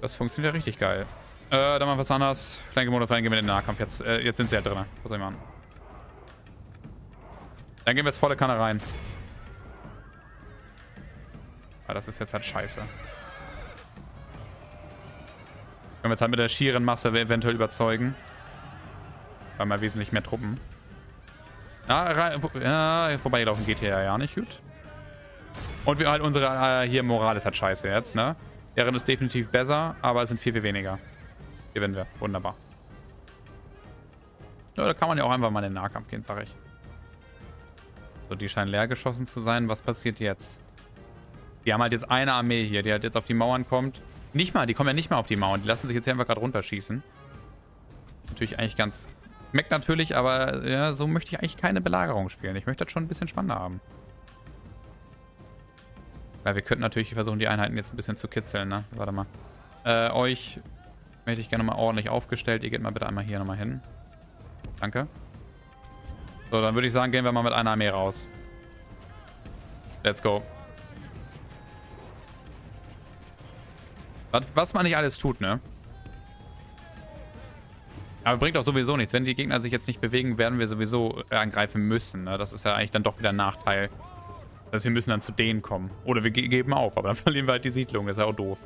Das funktioniert ja richtig geil. Äh, dann mal was anderes. Flankelmodus reingehen in den Nahkampf. Jetzt, äh, jetzt sind sie ja drin. Was soll ich machen? Dann gehen wir jetzt volle Kanne rein. Aber das ist jetzt halt scheiße. Können wir jetzt halt mit der schieren Masse eventuell überzeugen. Weil mal wesentlich mehr Truppen. Na, ja, vorbeigelaufen geht hier ja nicht gut. Und wir halt unsere, äh, hier Moral ist halt scheiße jetzt, ne? Deren ist definitiv besser, aber es sind viel, viel weniger. Gewinnen wir. Wunderbar. Ja, da kann man ja auch einfach mal in den Nahkampf gehen, sag ich. So, die scheinen leer geschossen zu sein. Was passiert jetzt? Die haben halt jetzt eine Armee hier, die halt jetzt auf die Mauern kommt. Nicht mal, die kommen ja nicht mal auf die Mauern. Die lassen sich jetzt hier einfach gerade runterschießen. Natürlich eigentlich ganz... Schmeckt natürlich, aber ja, so möchte ich eigentlich keine Belagerung spielen. Ich möchte das schon ein bisschen spannender haben. Weil wir könnten natürlich versuchen, die Einheiten jetzt ein bisschen zu kitzeln, ne? Warte mal. Äh, euch möchte ich gerne mal ordentlich aufgestellt. Ihr geht mal bitte einmal hier nochmal hin. Danke. So, dann würde ich sagen, gehen wir mal mit einer Armee raus. Let's go. Was, was man nicht alles tut, ne? Aber bringt auch sowieso nichts. Wenn die Gegner sich jetzt nicht bewegen, werden wir sowieso angreifen müssen. Ne? Das ist ja eigentlich dann doch wieder ein Nachteil. Also wir müssen dann zu denen kommen. Oder wir ge geben auf, aber dann verlieren wir halt die Siedlung. ist ja auch doof.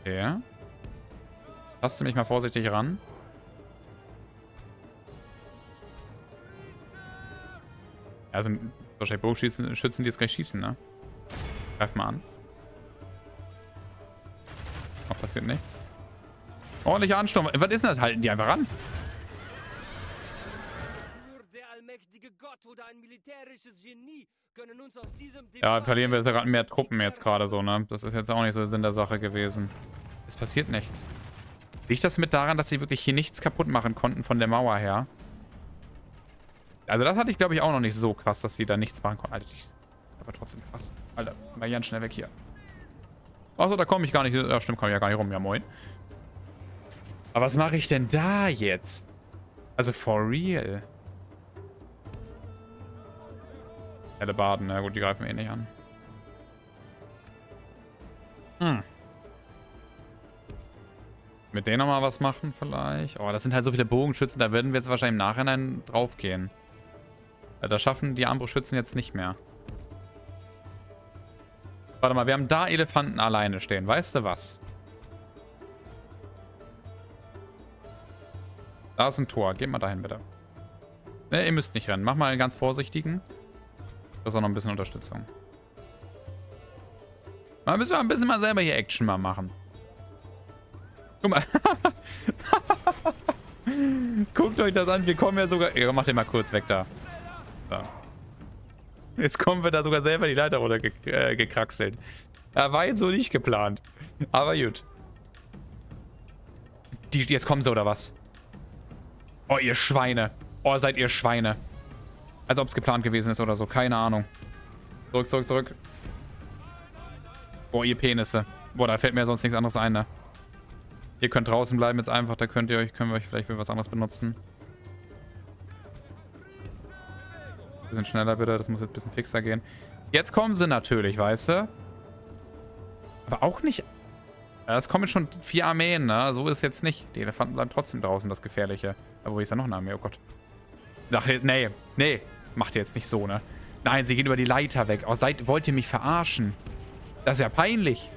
Okay. Taste mich mal vorsichtig ran. Ja, sind wahrscheinlich Bogenschützen, die jetzt gleich schießen, ne? Greif mal an. Oh, passiert nichts. Ordentlicher Ansturm. Was ist denn das? Halten die einfach ran? Ja, verlieren wir gerade mehr Truppen jetzt gerade so, ne? Das ist jetzt auch nicht so Sinn der Sache gewesen. Es passiert nichts. Liegt das mit daran, dass sie wirklich hier nichts kaputt machen konnten von der Mauer her? Also das hatte ich, glaube ich, auch noch nicht so krass, dass sie da nichts machen konnten. Alter, aber trotzdem krass. Alter, mal ganz schnell weg hier. Achso, da komme ich gar nicht. Ja, stimmt, komme ich ja gar nicht rum. Ja, moin. Aber was mache ich denn da jetzt? Also, for real. Helle Baden, na gut, die greifen eh nicht an. Hm. Mit denen nochmal was machen vielleicht? Oh, das sind halt so viele Bogenschützen, da werden wir jetzt wahrscheinlich im Nachhinein draufgehen. Äh, das schaffen die Armbrustschützen jetzt nicht mehr. Warte mal, wir haben da Elefanten alleine stehen. Weißt du was? Da ist ein Tor. Geht mal dahin, bitte. Ne, ihr müsst nicht rennen. Mach mal einen ganz vorsichtigen. Das ist auch noch ein bisschen Unterstützung. Mal müssen wir ein bisschen mal selber hier Action mal machen. Guck mal. Guckt euch das an. Wir kommen ja sogar... Ja, mach den mal kurz weg da. So. Jetzt kommen wir da sogar selber die Leiter runter ge äh, gekraxelt. Da war jetzt so nicht geplant. Aber gut. Die, jetzt kommen sie oder was? Oh, ihr Schweine. Oh, seid ihr Schweine. Als ob es geplant gewesen ist oder so. Keine Ahnung. Zurück, zurück, zurück. Boah, ihr Penisse. Boah, da fällt mir sonst nichts anderes ein, ne? Ihr könnt draußen bleiben jetzt einfach. Da könnt ihr euch, können wir euch vielleicht für was anderes benutzen. Bisschen schneller bitte. Das muss jetzt ein bisschen fixer gehen. Jetzt kommen sie natürlich, weißt du? Aber auch nicht... Es kommen schon vier Armeen, ne? So ist es jetzt nicht. Die Elefanten bleiben trotzdem draußen, das Gefährliche. Aber wo ist da noch eine Armee? Oh Gott. Ach, nee, nee. Macht ihr jetzt nicht so, ne? Nein, sie gehen über die Leiter weg. Oh, seid, wollt ihr mich verarschen? Das ist ja peinlich.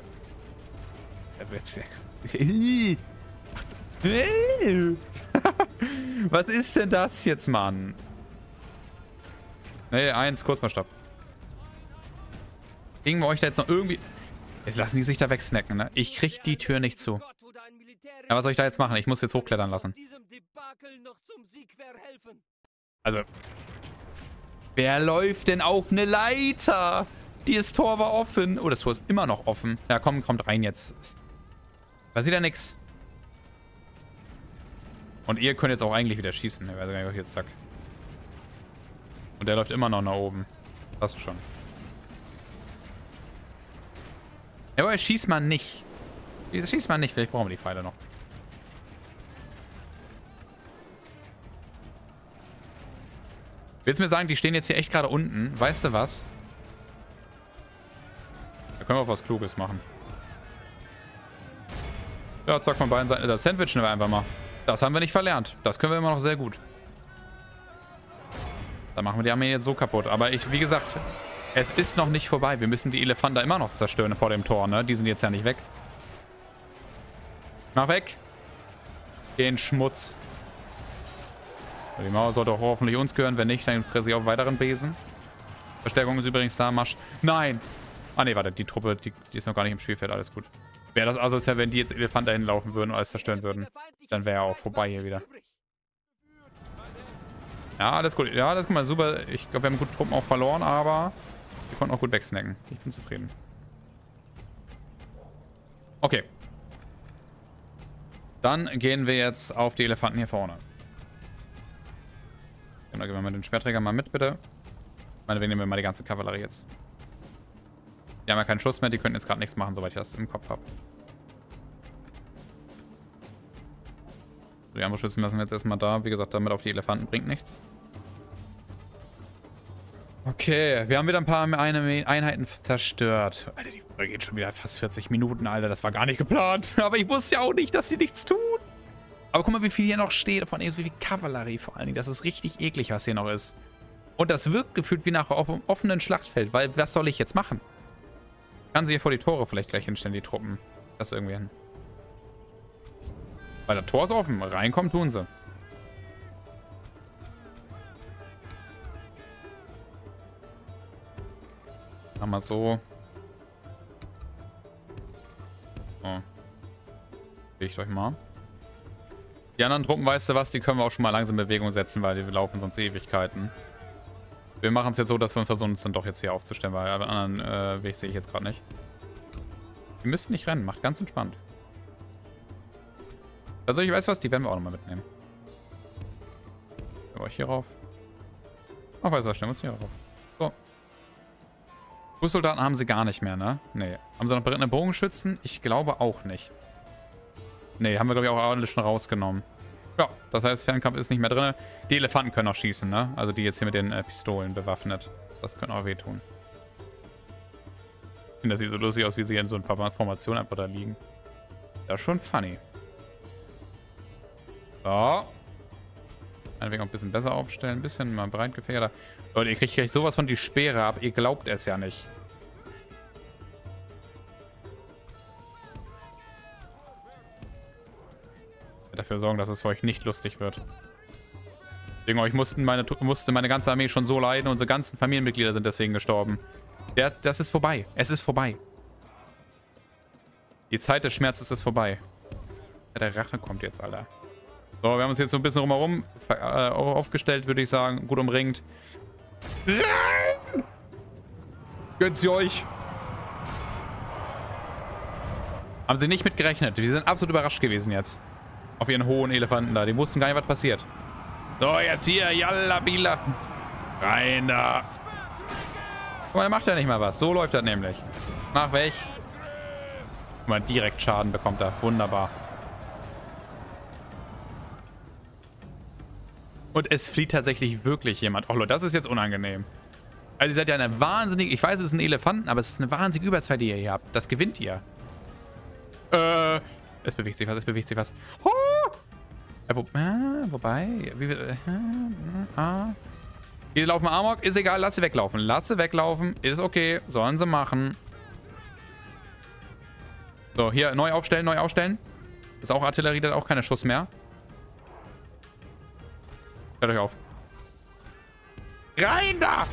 Was ist denn das jetzt, Mann? Nee, eins, kurz mal stopp. Kriegen wir euch da jetzt noch irgendwie... Jetzt lassen die sich da wegsnacken, ne? Ich krieg die Tür nicht zu. Ja, was soll ich da jetzt machen? Ich muss jetzt hochklettern lassen. Also... Wer läuft denn auf eine Leiter? Das Tor war offen. Oh, das Tor ist immer noch offen. Ja, komm, kommt rein jetzt. Passiert ja nichts. Und ihr könnt jetzt auch eigentlich wieder schießen. Ich weiß gar nicht, was ich jetzt sag. Und der läuft immer noch nach oben. Passt schon. Ja, aber schießt man nicht. Schießt man nicht. Vielleicht brauchen wir die Pfeile noch. Willst du mir sagen, die stehen jetzt hier echt gerade unten? Weißt du was? Da können wir auch was Kluges machen. Ja, zack, von beiden Seiten. Das sandwichen wir einfach mal. Das haben wir nicht verlernt. Das können wir immer noch sehr gut. Dann machen wir die Armee jetzt so kaputt. Aber ich, wie gesagt, es ist noch nicht vorbei. Wir müssen die Elefanten da immer noch zerstören vor dem Tor, ne? Die sind jetzt ja nicht weg. Mach weg. Den Schmutz. Die Mauer sollte auch hoffentlich uns gehören. Wenn nicht, dann fresse ich auf weiteren Besen. Verstärkung ist übrigens da. Marsch. Nein! Ah, ne, warte. Die Truppe, die, die, ist noch gar nicht im Spielfeld. Alles gut. Wäre das asozial, wenn die jetzt Elefanten dahin laufen würden und alles zerstören würden. Dann wäre ja auch vorbei hier wieder. Ja, alles gut. Ja, das ist mal super. Ich glaube, wir haben gut Truppen auch verloren, aber wir konnten auch gut wegsnacken. Ich bin zufrieden. Okay. Dann gehen wir jetzt auf die Elefanten hier vorne. Genau, geben wir mal den Schwerträger mal mit, bitte. Ich meine, wir nehmen mal die ganze Kavallerie jetzt. Die haben ja keinen Schuss mehr, die können jetzt gerade nichts machen, soweit ich das im Kopf habe. Die Armbrustschützen lassen wir jetzt erstmal da. Wie gesagt, damit auf die Elefanten bringt nichts. Okay, wir haben wieder ein paar Einheiten zerstört. Alter, die Folge geht schon wieder fast 40 Minuten, Alter. Das war gar nicht geplant. Aber ich wusste ja auch nicht, dass sie nichts tun. Aber guck mal, wie viel hier noch steht. Vor allem so viel Kavallerie vor allen Dingen. Das ist richtig eklig, was hier noch ist. Und das wirkt gefühlt wie nach einem offenen Schlachtfeld. Weil, was soll ich jetzt machen? Kann sie hier vor die Tore vielleicht gleich hinstellen, die Truppen. Das irgendwie hin. Weil das Tor ist offen. Reinkommen tun sie. Machen wir so. So. ich euch mal. Die anderen Truppen, weißt du was, die können wir auch schon mal langsam in Bewegung setzen, weil die laufen sonst Ewigkeiten. Wir machen es jetzt so, dass wir versuchen, uns dann doch jetzt hier aufzustellen, weil anderen äh, Weg sehe ich jetzt gerade nicht. Die müssten nicht rennen, macht ganz entspannt. Also ich weiß was, die werden wir auch nochmal mitnehmen. Stellen wir euch hier rauf. Ach, weiß was, stellen wir uns hier rauf. So. Fußsoldaten haben sie gar nicht mehr, ne? Nee. Haben sie noch berittene Bogenschützen? Ich glaube auch nicht. Ne, haben wir, glaube ich, auch alle schon rausgenommen. Ja, das heißt, Fernkampf ist nicht mehr drin. Die Elefanten können auch schießen, ne? Also die jetzt hier mit den äh, Pistolen bewaffnet. Das können auch wehtun. Ich finde, das sieht so lustig aus, wie sie in so einer Formation einfach da liegen. Das ist schon funny. So. Meinetwegen auch ein bisschen besser aufstellen. Ein bisschen mal breit gefächerter. Leute, ihr kriegt gleich sowas von die Speere ab. Ihr glaubt es ja nicht. dafür sorgen, dass es für euch nicht lustig wird. Deswegen, ich mussten meine, musste meine ganze Armee schon so leiden. Unsere ganzen Familienmitglieder sind deswegen gestorben. Der, das ist vorbei. Es ist vorbei. Die Zeit des Schmerzes ist vorbei. Der Rache kommt jetzt, Alter. So, wir haben uns jetzt so ein bisschen rumherum äh, aufgestellt, würde ich sagen. Gut umringt. Gönnt sie euch. Haben sie nicht mit gerechnet. Wir sind absolut überrascht gewesen jetzt. Auf ihren hohen Elefanten da. Die wussten gar nicht, was passiert. So, jetzt hier. Yalla, Bila. Rein da. Guck mal, der macht ja nicht mal was. So läuft das nämlich. Mach weg. Guck mal, direkt Schaden bekommt er. Wunderbar. Und es flieht tatsächlich wirklich jemand. Oh Leute, das ist jetzt unangenehm. Also ihr seid ja eine wahnsinnig... Ich weiß, es ist ein Elefanten, aber es ist eine wahnsinnige Überzeit, die ihr hier habt. Das gewinnt ihr. Äh... Es bewegt sich was, es bewegt sich was. Oh! Äh, wo, äh, wobei... Wie, äh, ah. Hier laufen Amok. Ist egal, lass sie weglaufen. Lass sie weglaufen. Ist okay. Sollen sie machen. So, hier, neu aufstellen, neu aufstellen. Ist auch Artillerie, hat auch keine Schuss mehr. Hört euch auf. Rein da!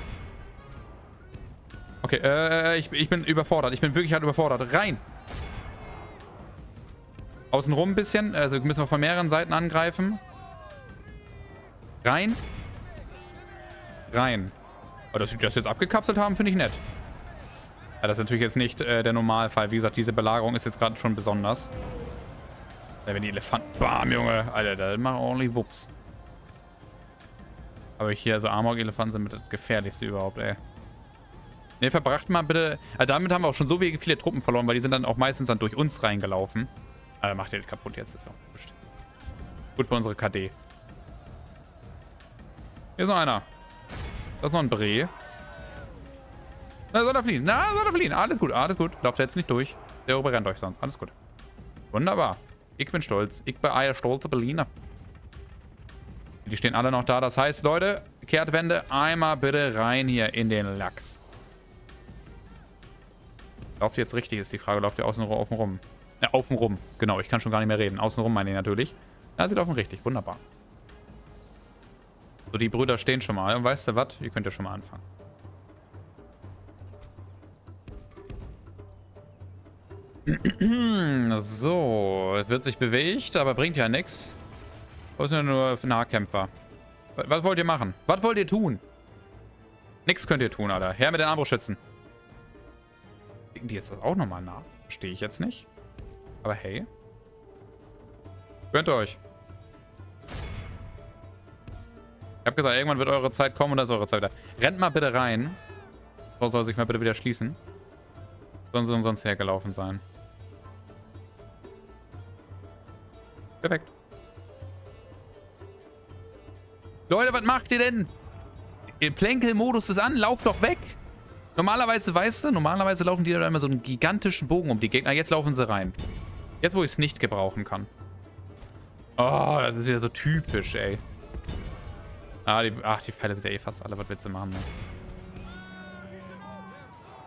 Okay, äh, ich, ich bin überfordert. Ich bin wirklich halt überfordert. Rein! Außenrum ein bisschen. Also müssen wir von mehreren Seiten angreifen. Rein. Rein. Aber dass sie das jetzt abgekapselt haben, finde ich nett. Ja, das ist natürlich jetzt nicht äh, der Normalfall. Wie gesagt, diese Belagerung ist jetzt gerade schon besonders. Wenn die Elefanten... Bam, Junge. Alter, das macht ordentlich Wups. Aber hier, so Amok-Elefanten sind mit das gefährlichste überhaupt, ey. Ne, verbracht mal bitte... Also damit haben wir auch schon so viele Truppen verloren, weil die sind dann auch meistens dann durch uns reingelaufen. Aber macht ihr kaputt jetzt, ist auch wurscht. Gut für unsere KD. Hier ist noch einer. Das ist noch ein Bre. Na, soll er fliehen. Na, soll er fliehen. Alles gut, alles gut. Lauft jetzt nicht durch. Der überrennt euch sonst. Alles gut. Wunderbar. Ich bin stolz. Ich bin ein stolzer Berliner. Die stehen alle noch da. Das heißt, Leute, Kehrtwende, einmal bitte rein hier in den Lachs. Lauft ihr jetzt richtig, ist die Frage. Lauft ihr außen rum? Ja, außen rum. Genau, ich kann schon gar nicht mehr reden. Außenrum meine ich natürlich. Ja, sie laufen richtig. Wunderbar. So, die Brüder stehen schon mal. Und weißt du was? Ihr könnt ja schon mal anfangen. so, es wird sich bewegt, aber bringt ja nichts. Das sind ja nur Nahkämpfer. Was wollt ihr machen? Was wollt ihr tun? Nix könnt ihr tun, Alter. Her mit den Armbrustschützen. Legen die jetzt das auch nochmal nach? Verstehe ich jetzt nicht. Aber hey. Gönnt euch. Ich hab gesagt, irgendwann wird eure Zeit kommen und dann ist eure Zeit da. Rennt mal bitte rein. So soll sich mal bitte wieder schließen. Sie umsonst hergelaufen sein. Perfekt. Leute, was macht ihr denn? Ihr Plänkel-Modus ist an, lauft doch weg. Normalerweise, weißt du, normalerweise laufen die dann immer so einen gigantischen Bogen um die Gegner. Jetzt laufen sie rein. Jetzt, wo ich es nicht gebrauchen kann. Oh, das ist wieder so typisch, ey. Ah, die, ach, die Pfeile sind ja eh fast alle. Was willst du machen, ne?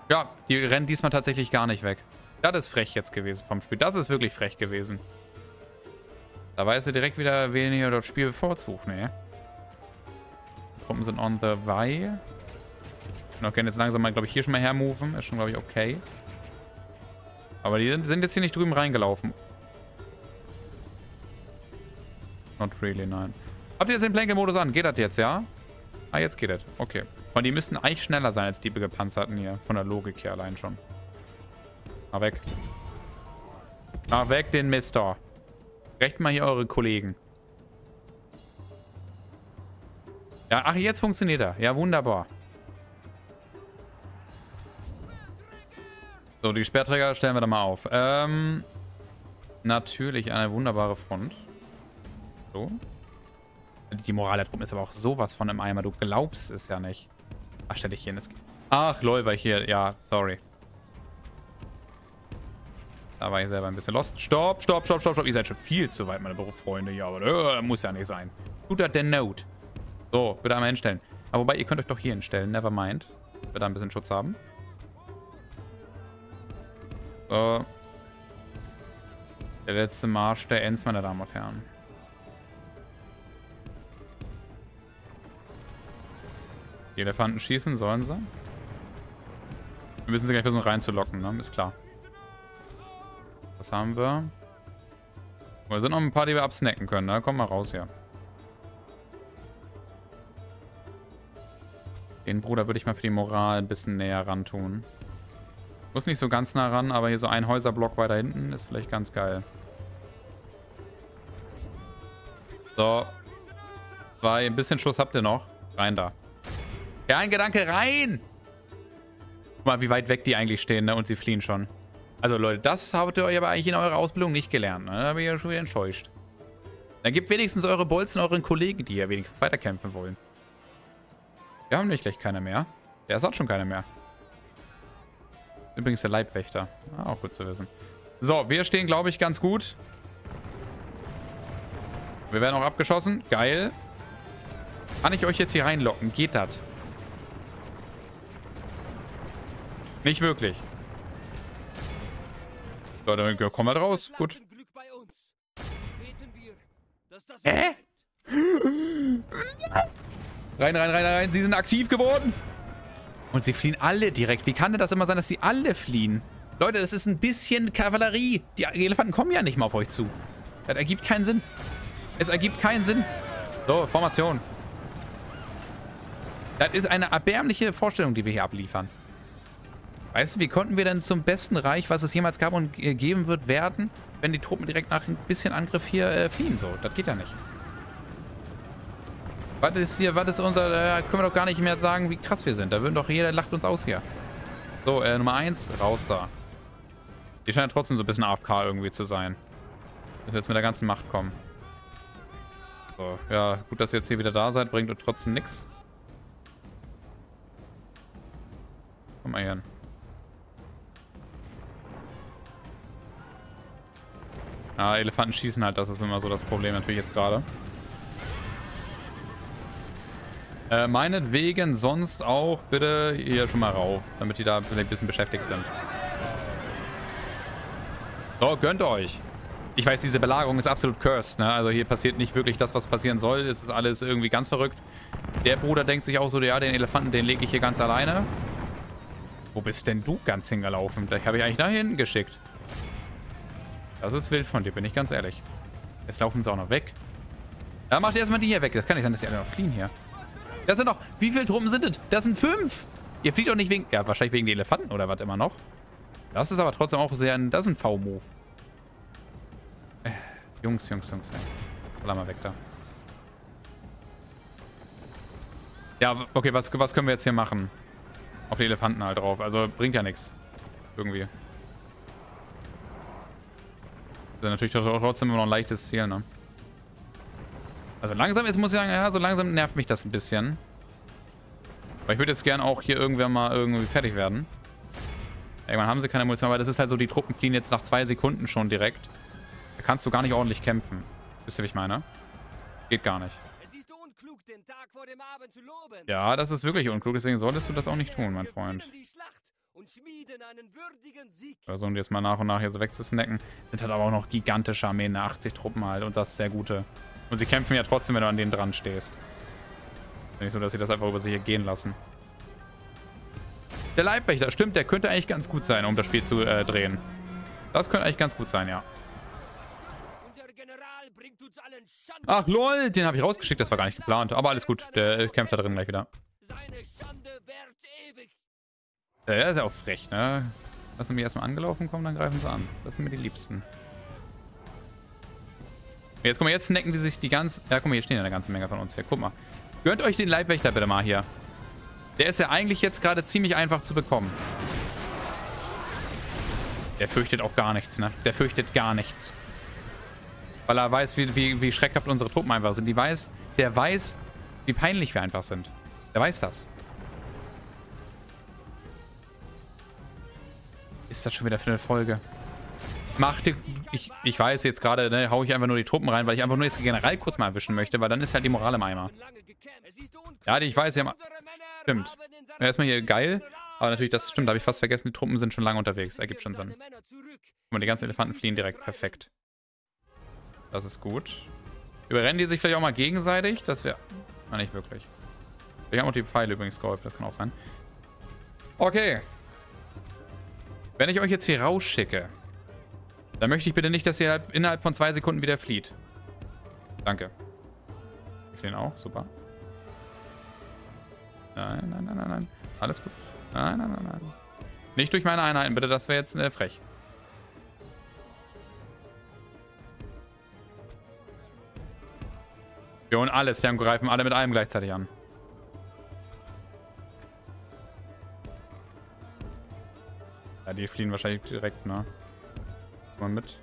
Ja, die rennen diesmal tatsächlich gar nicht weg. Das ist frech jetzt gewesen vom Spiel. Das ist wirklich frech gewesen. Da weiß er direkt wieder, wen ihr das Spiel bevorzugt, ne? Truppen sind on the way. Und können jetzt langsam mal, glaube ich, hier schon mal hermoven. Ist schon, glaube ich, okay. Aber die sind jetzt hier nicht drüben reingelaufen. Not really, nein. Habt ihr jetzt den Plänkel-Modus an? Geht das jetzt, ja? Ah, jetzt geht das. Okay. Und die müssten eigentlich schneller sein als die gepanzerten hier. Von der Logik her allein schon. Mach weg. Mach weg den Mister. Recht mal hier eure Kollegen. Ja, ach, jetzt funktioniert er. Ja, wunderbar. So, die Sperrträger stellen wir da mal auf. Ähm, natürlich eine wunderbare Front. So. Die Moral da drum ist aber auch sowas von im Eimer. Du glaubst es ja nicht. Ach, stell dich hier in das... Ach, lol, weil ich hier... Ja, sorry. Da war ich selber ein bisschen lost. Stopp, stopp, stopp, stopp, stopp. Ihr seid schon viel zu weit, meine Freunde. Ja, aber äh, muss ja nicht sein. Tut das denn Note. So, bitte einmal hinstellen. Aber wobei, ihr könnt euch doch hier hinstellen. Never mind. Wir da ein bisschen Schutz haben. So. Der letzte Marsch der Ends, meine Damen und Herren. Die Elefanten schießen, sollen sie? Wir müssen sie gleich versuchen reinzulocken, ne? Ist klar. Was haben wir? Da sind noch ein paar, die wir absnacken können, ne? Komm mal raus hier. Den Bruder würde ich mal für die Moral ein bisschen näher ran tun. Muss nicht so ganz nah ran, aber hier so ein Häuserblock weiter hinten ist vielleicht ganz geil. So. Zwei, ein bisschen Schuss habt ihr noch. Rein da. Ja, ein Gedanke, rein! Guck mal, wie weit weg die eigentlich stehen, ne? Und sie fliehen schon. Also Leute, das habt ihr euch aber eigentlich in eurer Ausbildung nicht gelernt. Ne? Da bin ich ja schon wieder enttäuscht. Dann gebt wenigstens eure Bolzen euren Kollegen, die ja wenigstens weiterkämpfen wollen. Wir haben nicht gleich keine mehr. Der hat schon keine mehr. Übrigens der Leibwächter. Ah, auch gut zu wissen. So, wir stehen, glaube ich, ganz gut. Wir werden auch abgeschossen. Geil. Kann ich euch jetzt hier reinlocken? Geht das? Nicht wirklich. So, dann kommen wir raus. Gut. Hä? Rein, rein, rein, rein. Sie sind aktiv geworden. Und sie fliehen alle direkt. Wie kann denn das immer sein, dass sie alle fliehen? Leute, das ist ein bisschen Kavallerie. Die Elefanten kommen ja nicht mal auf euch zu. Das ergibt keinen Sinn. Es ergibt keinen Sinn. So, Formation. Das ist eine erbärmliche Vorstellung, die wir hier abliefern. Weißt du, wie konnten wir denn zum besten Reich, was es jemals gab und geben wird, werden, wenn die Truppen direkt nach ein bisschen Angriff hier äh, fliehen? So, das geht ja nicht. Was ist hier, was ist unser, da können wir doch gar nicht mehr sagen, wie krass wir sind. Da würden doch jeder lacht uns aus hier. So, äh, Nummer 1, raus da. Die scheint trotzdem so ein bisschen AFK irgendwie zu sein. Müssen wir jetzt mit der ganzen Macht kommen. So, ja, gut, dass ihr jetzt hier wieder da seid, bringt uns trotzdem nichts. Komm mal hier hin. Ja, Elefanten schießen halt, das ist immer so das Problem natürlich jetzt gerade. Äh, meinetwegen sonst auch bitte hier schon mal rauf, damit die da ein bisschen beschäftigt sind. So, gönnt euch. Ich weiß, diese Belagerung ist absolut cursed, ne? Also hier passiert nicht wirklich das, was passieren soll. Es ist alles irgendwie ganz verrückt. Der Bruder denkt sich auch so, ja, den Elefanten, den lege ich hier ganz alleine. Wo bist denn du ganz hingelaufen? Da habe ich eigentlich da hinten geschickt. Das ist wild von dir, bin ich ganz ehrlich. Jetzt laufen sie auch noch weg. Ja, macht erstmal die hier weg. Das kann nicht sein, dass die alle noch fliehen hier. Das sind noch... Wie viele Truppen sind das? Das sind fünf. Ihr fliegt doch nicht wegen... Ja, wahrscheinlich wegen den Elefanten oder was immer noch. Das ist aber trotzdem auch sehr... Das ist ein V-Move. Jungs, Jungs, Jungs. Ey. Lass mal weg da. Ja, okay, was, was können wir jetzt hier machen? Auf die Elefanten halt drauf. Also bringt ja nichts. Irgendwie. Das ist natürlich trotzdem immer noch ein leichtes Ziel, ne? Also langsam, jetzt muss ich sagen, ja, so langsam nervt mich das ein bisschen. Weil ich würde jetzt gerne auch hier irgendwann mal irgendwie fertig werden. Irgendwann haben sie keine Munition, aber das ist halt so, die Truppen fliehen jetzt nach zwei Sekunden schon direkt. Da kannst du gar nicht ordentlich kämpfen. Wisst ihr, wie ich meine? Geht gar nicht. Ja, das ist wirklich unklug, deswegen solltest du das auch nicht tun, mein Freund. Versuchen die jetzt mal nach und nach hier so wegzusnacken. Sind halt aber auch noch gigantische Armeen, 80 ne? Truppen halt und das sehr gute. Und sie kämpfen ja trotzdem, wenn du an denen dran stehst. Nicht so, dass sie das einfach über sich hier gehen lassen. Der Leibwächter, stimmt, der könnte eigentlich ganz gut sein, um das Spiel zu äh, drehen. Das könnte eigentlich ganz gut sein, ja. Ach, lol, den habe ich rausgeschickt, das war gar nicht geplant. Aber alles gut, der kämpft da drin gleich wieder. Der ist ja auch frech, ne? Lassen mich erstmal angelaufen kommen, dann greifen sie an. Das sind mir die Liebsten. Jetzt, guck mal, jetzt snacken die sich die ganze... Ja, guck mal, hier stehen ja eine ganze Menge von uns hier. Guck mal. Gönnt euch den Leibwächter bitte mal hier. Der ist ja eigentlich jetzt gerade ziemlich einfach zu bekommen. Der fürchtet auch gar nichts, ne? Der fürchtet gar nichts. Weil er weiß, wie, wie, wie schreckhaft unsere Truppen einfach sind. Die weiß, der weiß, wie peinlich wir einfach sind. Der weiß das. Ist das schon wieder für eine Folge? Mach die, ich, ich weiß jetzt gerade, ne, hau ich einfach nur die Truppen rein, weil ich einfach nur jetzt den General kurz mal erwischen möchte, weil dann ist halt die Moral im Eimer. Ja, ich weiß, ja. Stimmt. Erstmal hier geil. Aber natürlich, das stimmt, da habe ich fast vergessen, die Truppen sind schon lange unterwegs. Ergibt schon Sinn. Guck mal, die ganzen Elefanten fliehen direkt. Perfekt. Das ist gut. Überrennen die sich vielleicht auch mal gegenseitig? Das wäre... Na, nicht wirklich. Ich habe auch die Pfeile übrigens geholfen, das kann auch sein. Okay. Wenn ich euch jetzt hier rausschicke, dann möchte ich bitte nicht, dass ihr innerhalb von zwei Sekunden wieder flieht. Danke. Ich den auch, super. Nein, nein, nein, nein, nein. Alles gut. Nein, nein, nein, nein. Nicht durch meine Einheiten, bitte, das wäre jetzt äh, frech. Wir holen alles, wir greifen alle mit allem gleichzeitig an. Ja, die fliehen wahrscheinlich direkt, ne? Mal mit.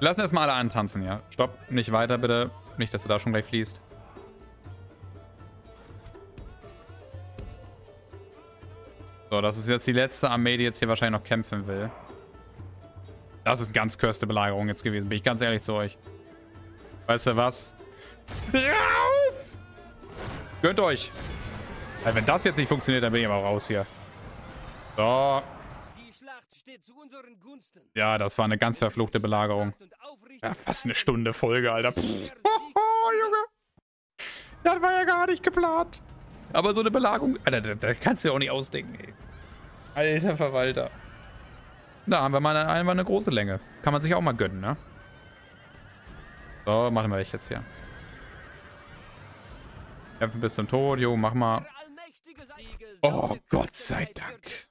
lassen erstmal alle antanzen, ja. Stopp, nicht weiter bitte. Nicht, dass du da schon gleich fließt. So, das ist jetzt die letzte Armee, die jetzt hier wahrscheinlich noch kämpfen will. Das ist eine ganz körste Belagerung jetzt gewesen, bin ich ganz ehrlich zu euch. Weißt du was? Rauf! Gönnt euch! Also wenn das jetzt nicht funktioniert, dann bin ich aber raus hier. So. Ja, das war eine ganz verfluchte Belagerung. Ja, fast eine Stunde Folge, Alter. Oh, Junge. Das war ja gar nicht geplant. Aber so eine Belagerung, Alter, da, da kannst du ja auch nicht ausdenken, ey. Alter Verwalter. Da haben wir mal eine, einfach eine große Länge. Kann man sich auch mal gönnen, ne? So, machen wir jetzt hier. Kämpfen bis zum Tod, jo, mach mal. Oh, Gott sei Dank.